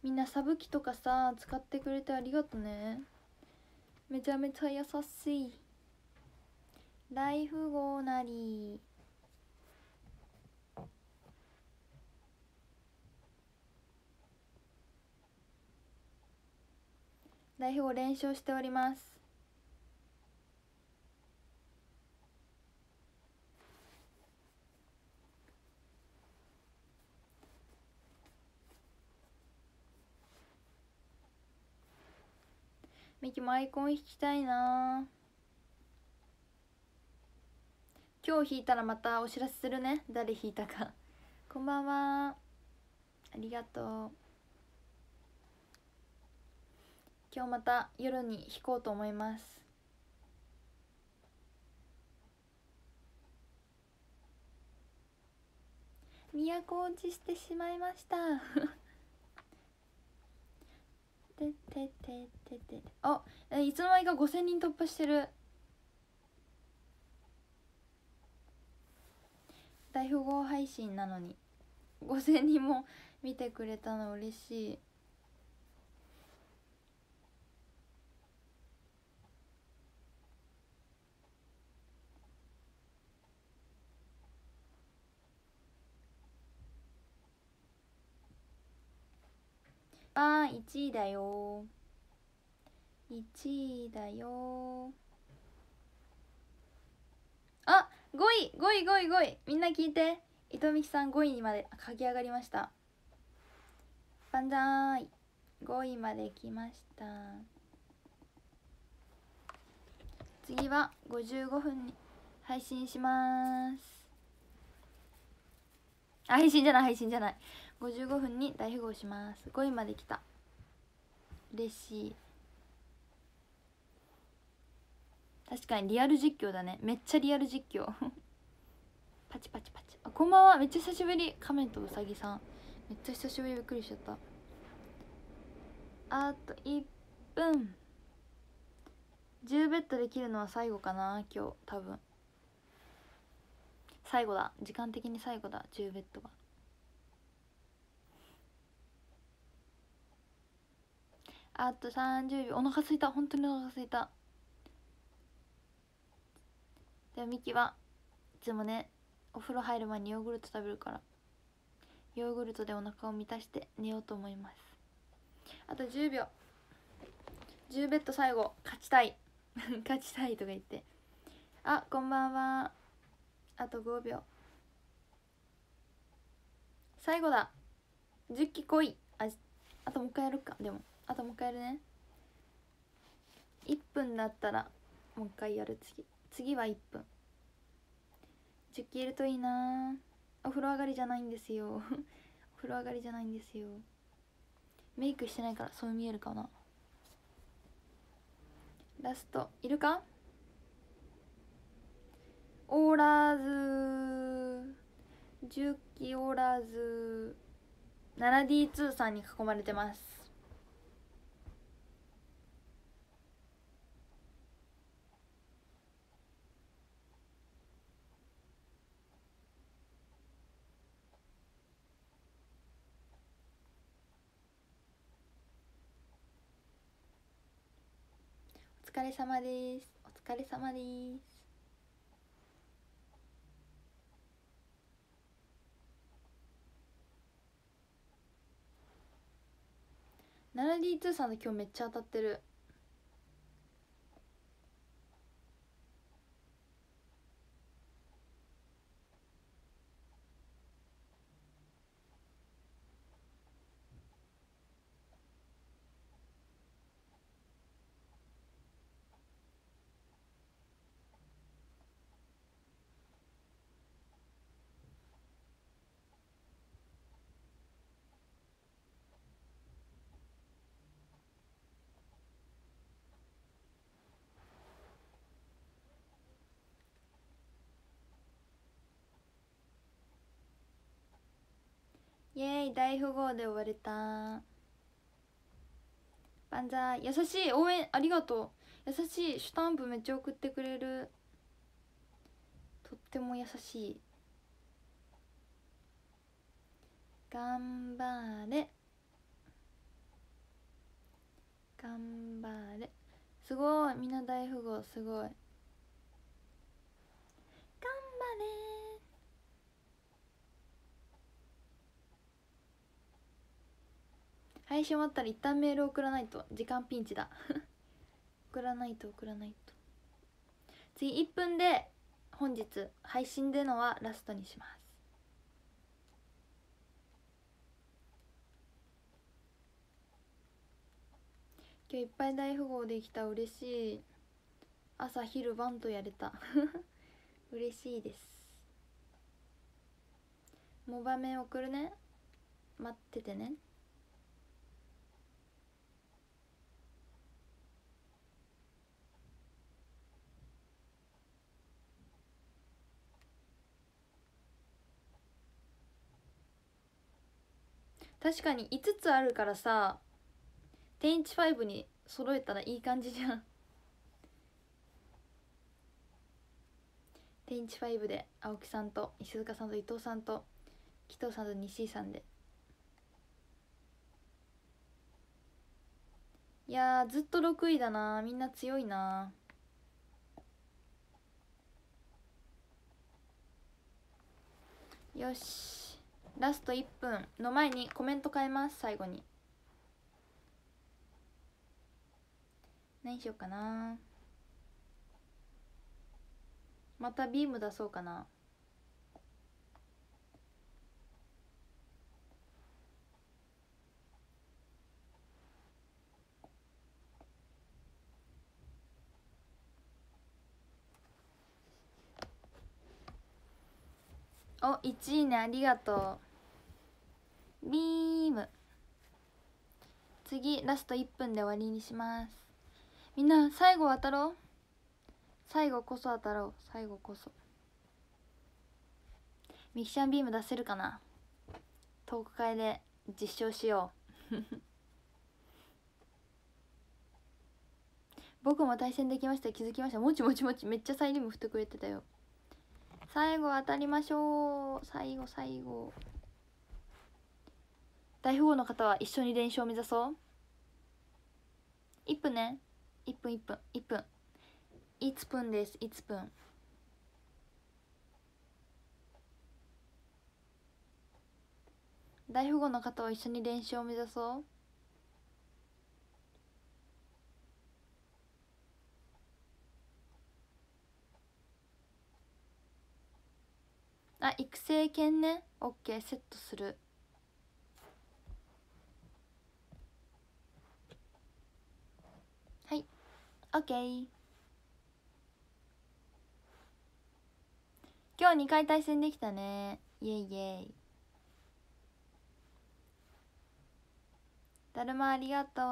みんなサブ機とかさ使ってくれてありがとね。めちゃめちゃ優しい。大富豪なり。大富豪連勝しております。ミキもアイコン引きたいな。今日引いたらまたお知らせするね。誰引いたか。こんばんは。ありがとう。今日また夜に引こうと思います。都落ちしてしまいました。てててててあえいつの間にか5000人突破してる。大富豪配信なのに。5000人も見てくれたの嬉しい。あー1位だよ。1位だよ。あ5位5位5位5位。みんな聞いて。糸美さん5位にまで駆け上がりました。バンザーイ。5位まで来ました。次は55分に配信します。あ配信じゃない配信じゃない。55分に大富豪します。5位まで来た。嬉しい。確かにリアル実況だね。めっちゃリアル実況。パチパチパチ。あこんばんは。めっちゃ久しぶり。仮面とうさぎさん。めっちゃ久しぶりびっくりしちゃった。あと1分。10ベッドで切るのは最後かな。今日多分。最後だ。時間的に最後だ。10ベッドがあと30秒お腹すいた。本当にお腹すいた。でもミキはいつもねお風呂入る前にヨーグルト食べるから。ヨーグルトでお腹を満たして寝ようと思います。あと10秒10ベッド最後。勝ちたい。勝ちたいとか言って。あこんばんは。あと5秒最後だ。10期来い。ああともう一回やるか。でも。あともう一回やるね。1分だったらもう一回やる。次。次は1分。10期いるといいな。お風呂上がりじゃないんですよ。お風呂上がりじゃないんですよ。メイクしてないからそう見えるかな。ラスト。いるか？オーラーズ。10期オーラーズ。7D2 さんに囲まれてますお疲れ様です。お疲れ様です。ナラ D2 さんの今日めっちゃ当たってる。イエーイ大富豪で終われた。万歳優しい応援ありがとう優しいシュタンプめっちゃ送ってくれる。とっても優しい頑張れ。頑張れ。すごい。みんな大富豪すごい。頑張れ。配信終わったら一旦メール送らないと。時間ピンチだ。送らないと送らないと。次1分で本日配信でのはラストにします。今日いっぱい大富豪できた。嬉しい。朝昼晩とやれた。嬉しいです。もう場面送るね。待っててね。確かに5つあるからさ天一5に揃えたらいい感じじゃん。天一5で青木さんと石塚さんと伊藤さんと紀藤さんと西井さんで。いやずっと6位だな。みんな強いな。よし。ラスト1分の前にコメント変えます最後に。何しようかな。またビーム出そうかな。お1位ねありがとう。ビーム。次ラスト1分で終わりにします。みんな最後当たろう。最後こそ当たろう。最後こそ。ミキシャンビーム出せるかな？トーク会で実証しよう。僕も対戦できました。気づきました。もちもちもち。めっちゃサイリウム振ってくれてたよ。最後当たりましょう。最後最後。大富豪の方は一緒に連勝を目指そう？1分ね。1分1分。1分。1分です。1分。大富豪の方は一緒に練習を目指そう？あ育成犬ね。オッケー。セットするはいオッケー今日2回対戦できたね。イエイイエイ。だるまありがと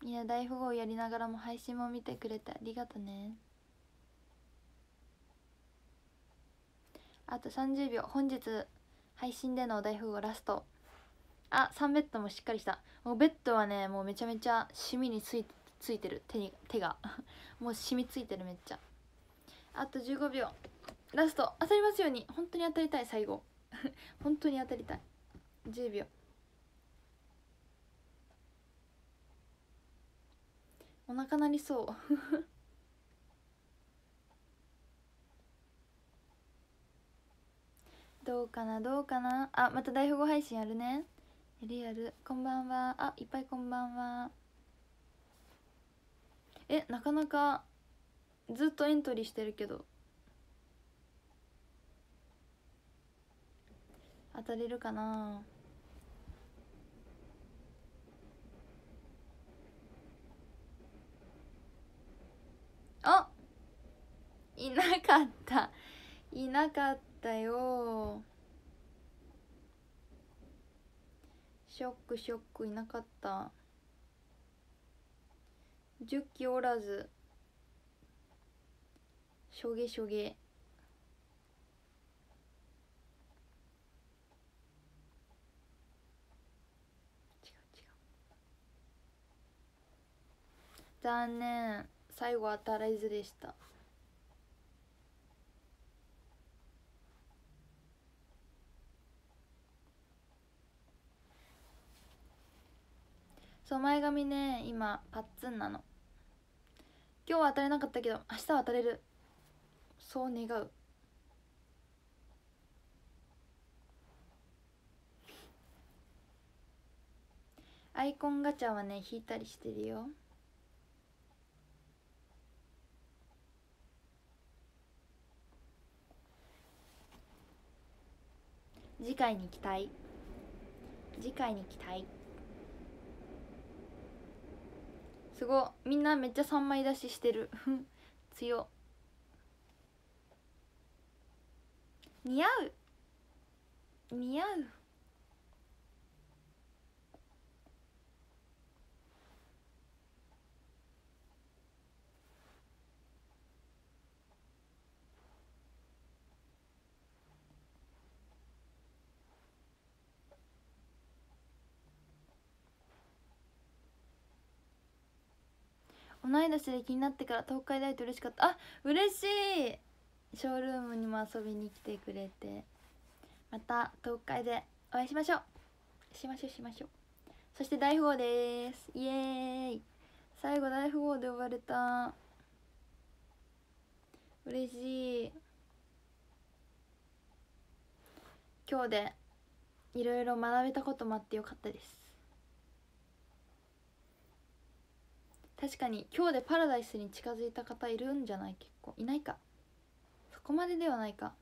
う。みんな大富豪やりながらも配信も見てくれてありがとね。あと30秒。本日配信での大富豪ラスト。あ3ベッドもしっかりした。もうベッドはねもうめちゃめちゃシミについついてる。手に手が。もう染みついてるめっちゃ。あと15秒。ラスト。当たりますように。本当に当たりたい最後。本当に当たりたい。10秒。お腹なりそう。どうかなどうかな。あまた大富豪配信やるね。やるやるこんばんは。あいっぱいこんばんは。えなかなかずっとエントリーしてるけど。当たれるかな。あいなかった。いなかったよ。ショックショックいなかった。10機おらずしょげしょげ残念。最後当たらずでした。そう前髪ね今パッツンなの。今日は当たれなかったけど明日は当たれる。そう願う。アイコンガチャはね引いたりしてるよ。次回に期待。次回に期待。すごみんなめっちゃ三枚出ししてる。強。似合う。似合う。同い年で気になってから東海大と嬉しかった。あ嬉しい。ショールームにも遊びに来てくれて。また東海でお会いしましょう。しましょうしましょう。そして大富豪です。イエーイ。最後大富豪で呼ばれた。嬉しい。今日でいろいろ学べたこともあってよかったです。確かに今日でパラダイスに近づいた方いるんじゃない？結構。いないか。そこまでではないか。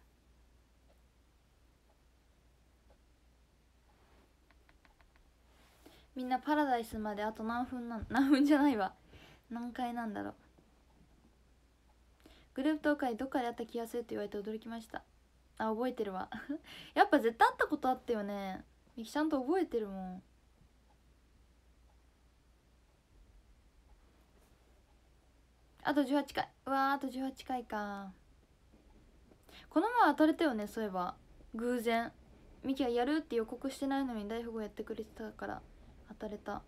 みんなパラダイスまであと何分なん 何分じゃないわ。何回なんだろう。グループ東海どっかであった気がすると言われて驚きました。あ覚えてるわ。やっぱ絶対会ったことあったよね。みきちゃんと覚えてるもん。あと18回。うわあと18回か。この前当たれたよねそういえば。偶然。ミキはやるって予告してないのに大富豪やってくれてたから当たれた。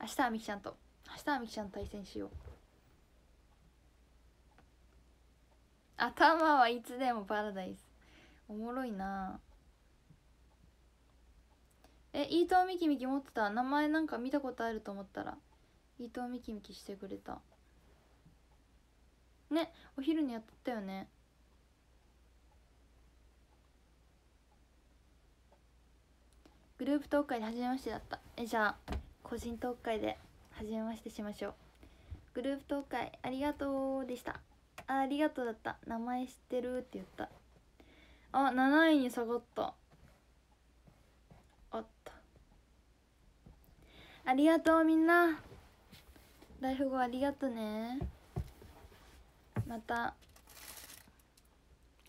明日はミキちゃんと。明日はミキちゃん対戦しよう。頭はいつでもパラダイス。おもろいな。あえ伊藤みきみき持ってた？名前なんか見たことあると思ったら伊藤みきみきしてくれたねお昼にやってたよね。グループトーク会で初めましてだった。えじゃあ個人トーク会で初めましてしましょう。グループトーク会ありがとうでした。あありがとうだった。名前知ってるって言った。あ7位に下がったあったありがとうみんな。大富豪ありがとうね。また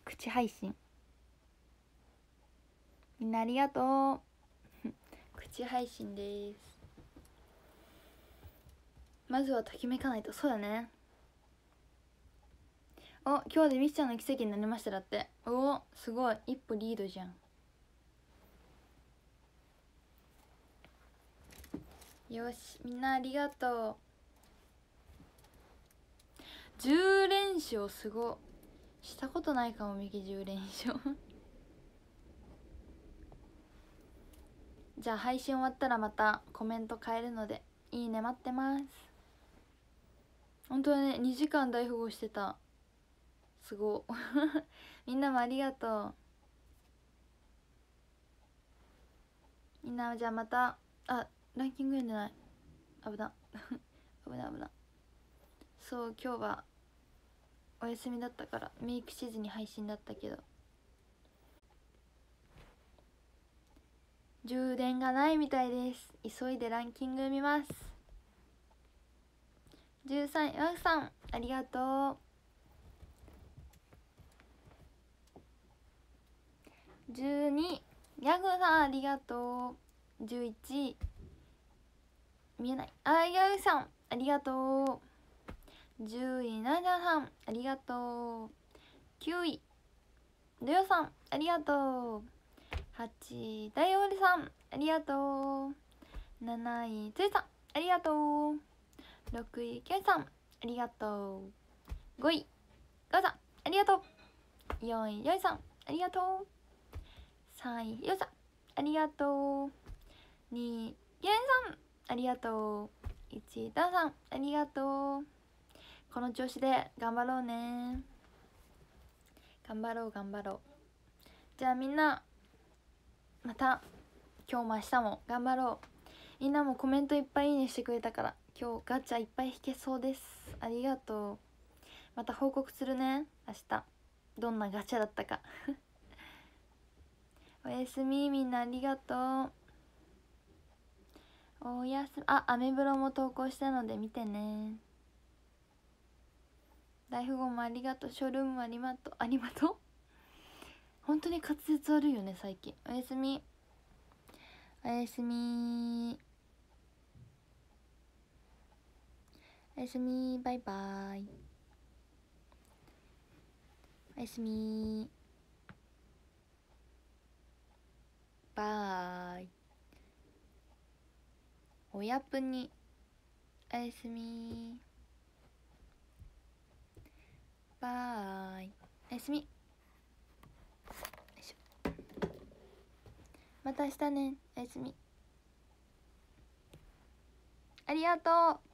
口配信。みんなありがとう。口配信です。まずはときめかないと。そうだね。お今日でミスちゃんの奇跡になりました。だって。おすごい。一歩リードじゃんよしみんなありがとう。10連勝すごしたことないかも右10連勝。じゃあ配信終わったらまたコメント変えるのでいいね待ってます。本当はね2時間大富豪してた。すご みんなもありがとう。みんなじゃあまた。あランキング読んでない。危な。危ない危な。いそう今日はお休みだったからメイクしずに配信だったけど。充電がないみたいです。急いでランキング見ます。13位ワクさんありがとう。12ヤグさんありがとう。11見えない。あヤグさんありがとう。10位ナジャさんありがとう。9位ドヨさんありがとう。8位ダイオリさんありがとう。7位ついさんありがとう。6位ケンさんありがとう。5位ガさんありがとう。4位ヨイさんありがとう。3位よさんありがとう。2位ゲンさんありがとう。1位ダンさん。ありがとう。この調子で頑張ろうね。頑張ろう頑張ろう。じゃあみんなまた今日も明日も頑張ろう。みんなもコメントいっぱいいいねしてくれたから。今日ガチャいっぱい引けそうです。ありがとう。また報告するね。明日。どんなガチャだったか。おやすみみんなありがとう。おやすあアメブロも投稿したので見てね。大富豪もありがとう。ショールームもありがとう。ありがとう？本当に滑舌悪いよね最近。おやすみ。おやすみ。おやすみ。バイバイ。おやすみ。バイ。おやぷに。おやすみ。バイ。おやすみ。また明日ね。おやすみ。ありがとう。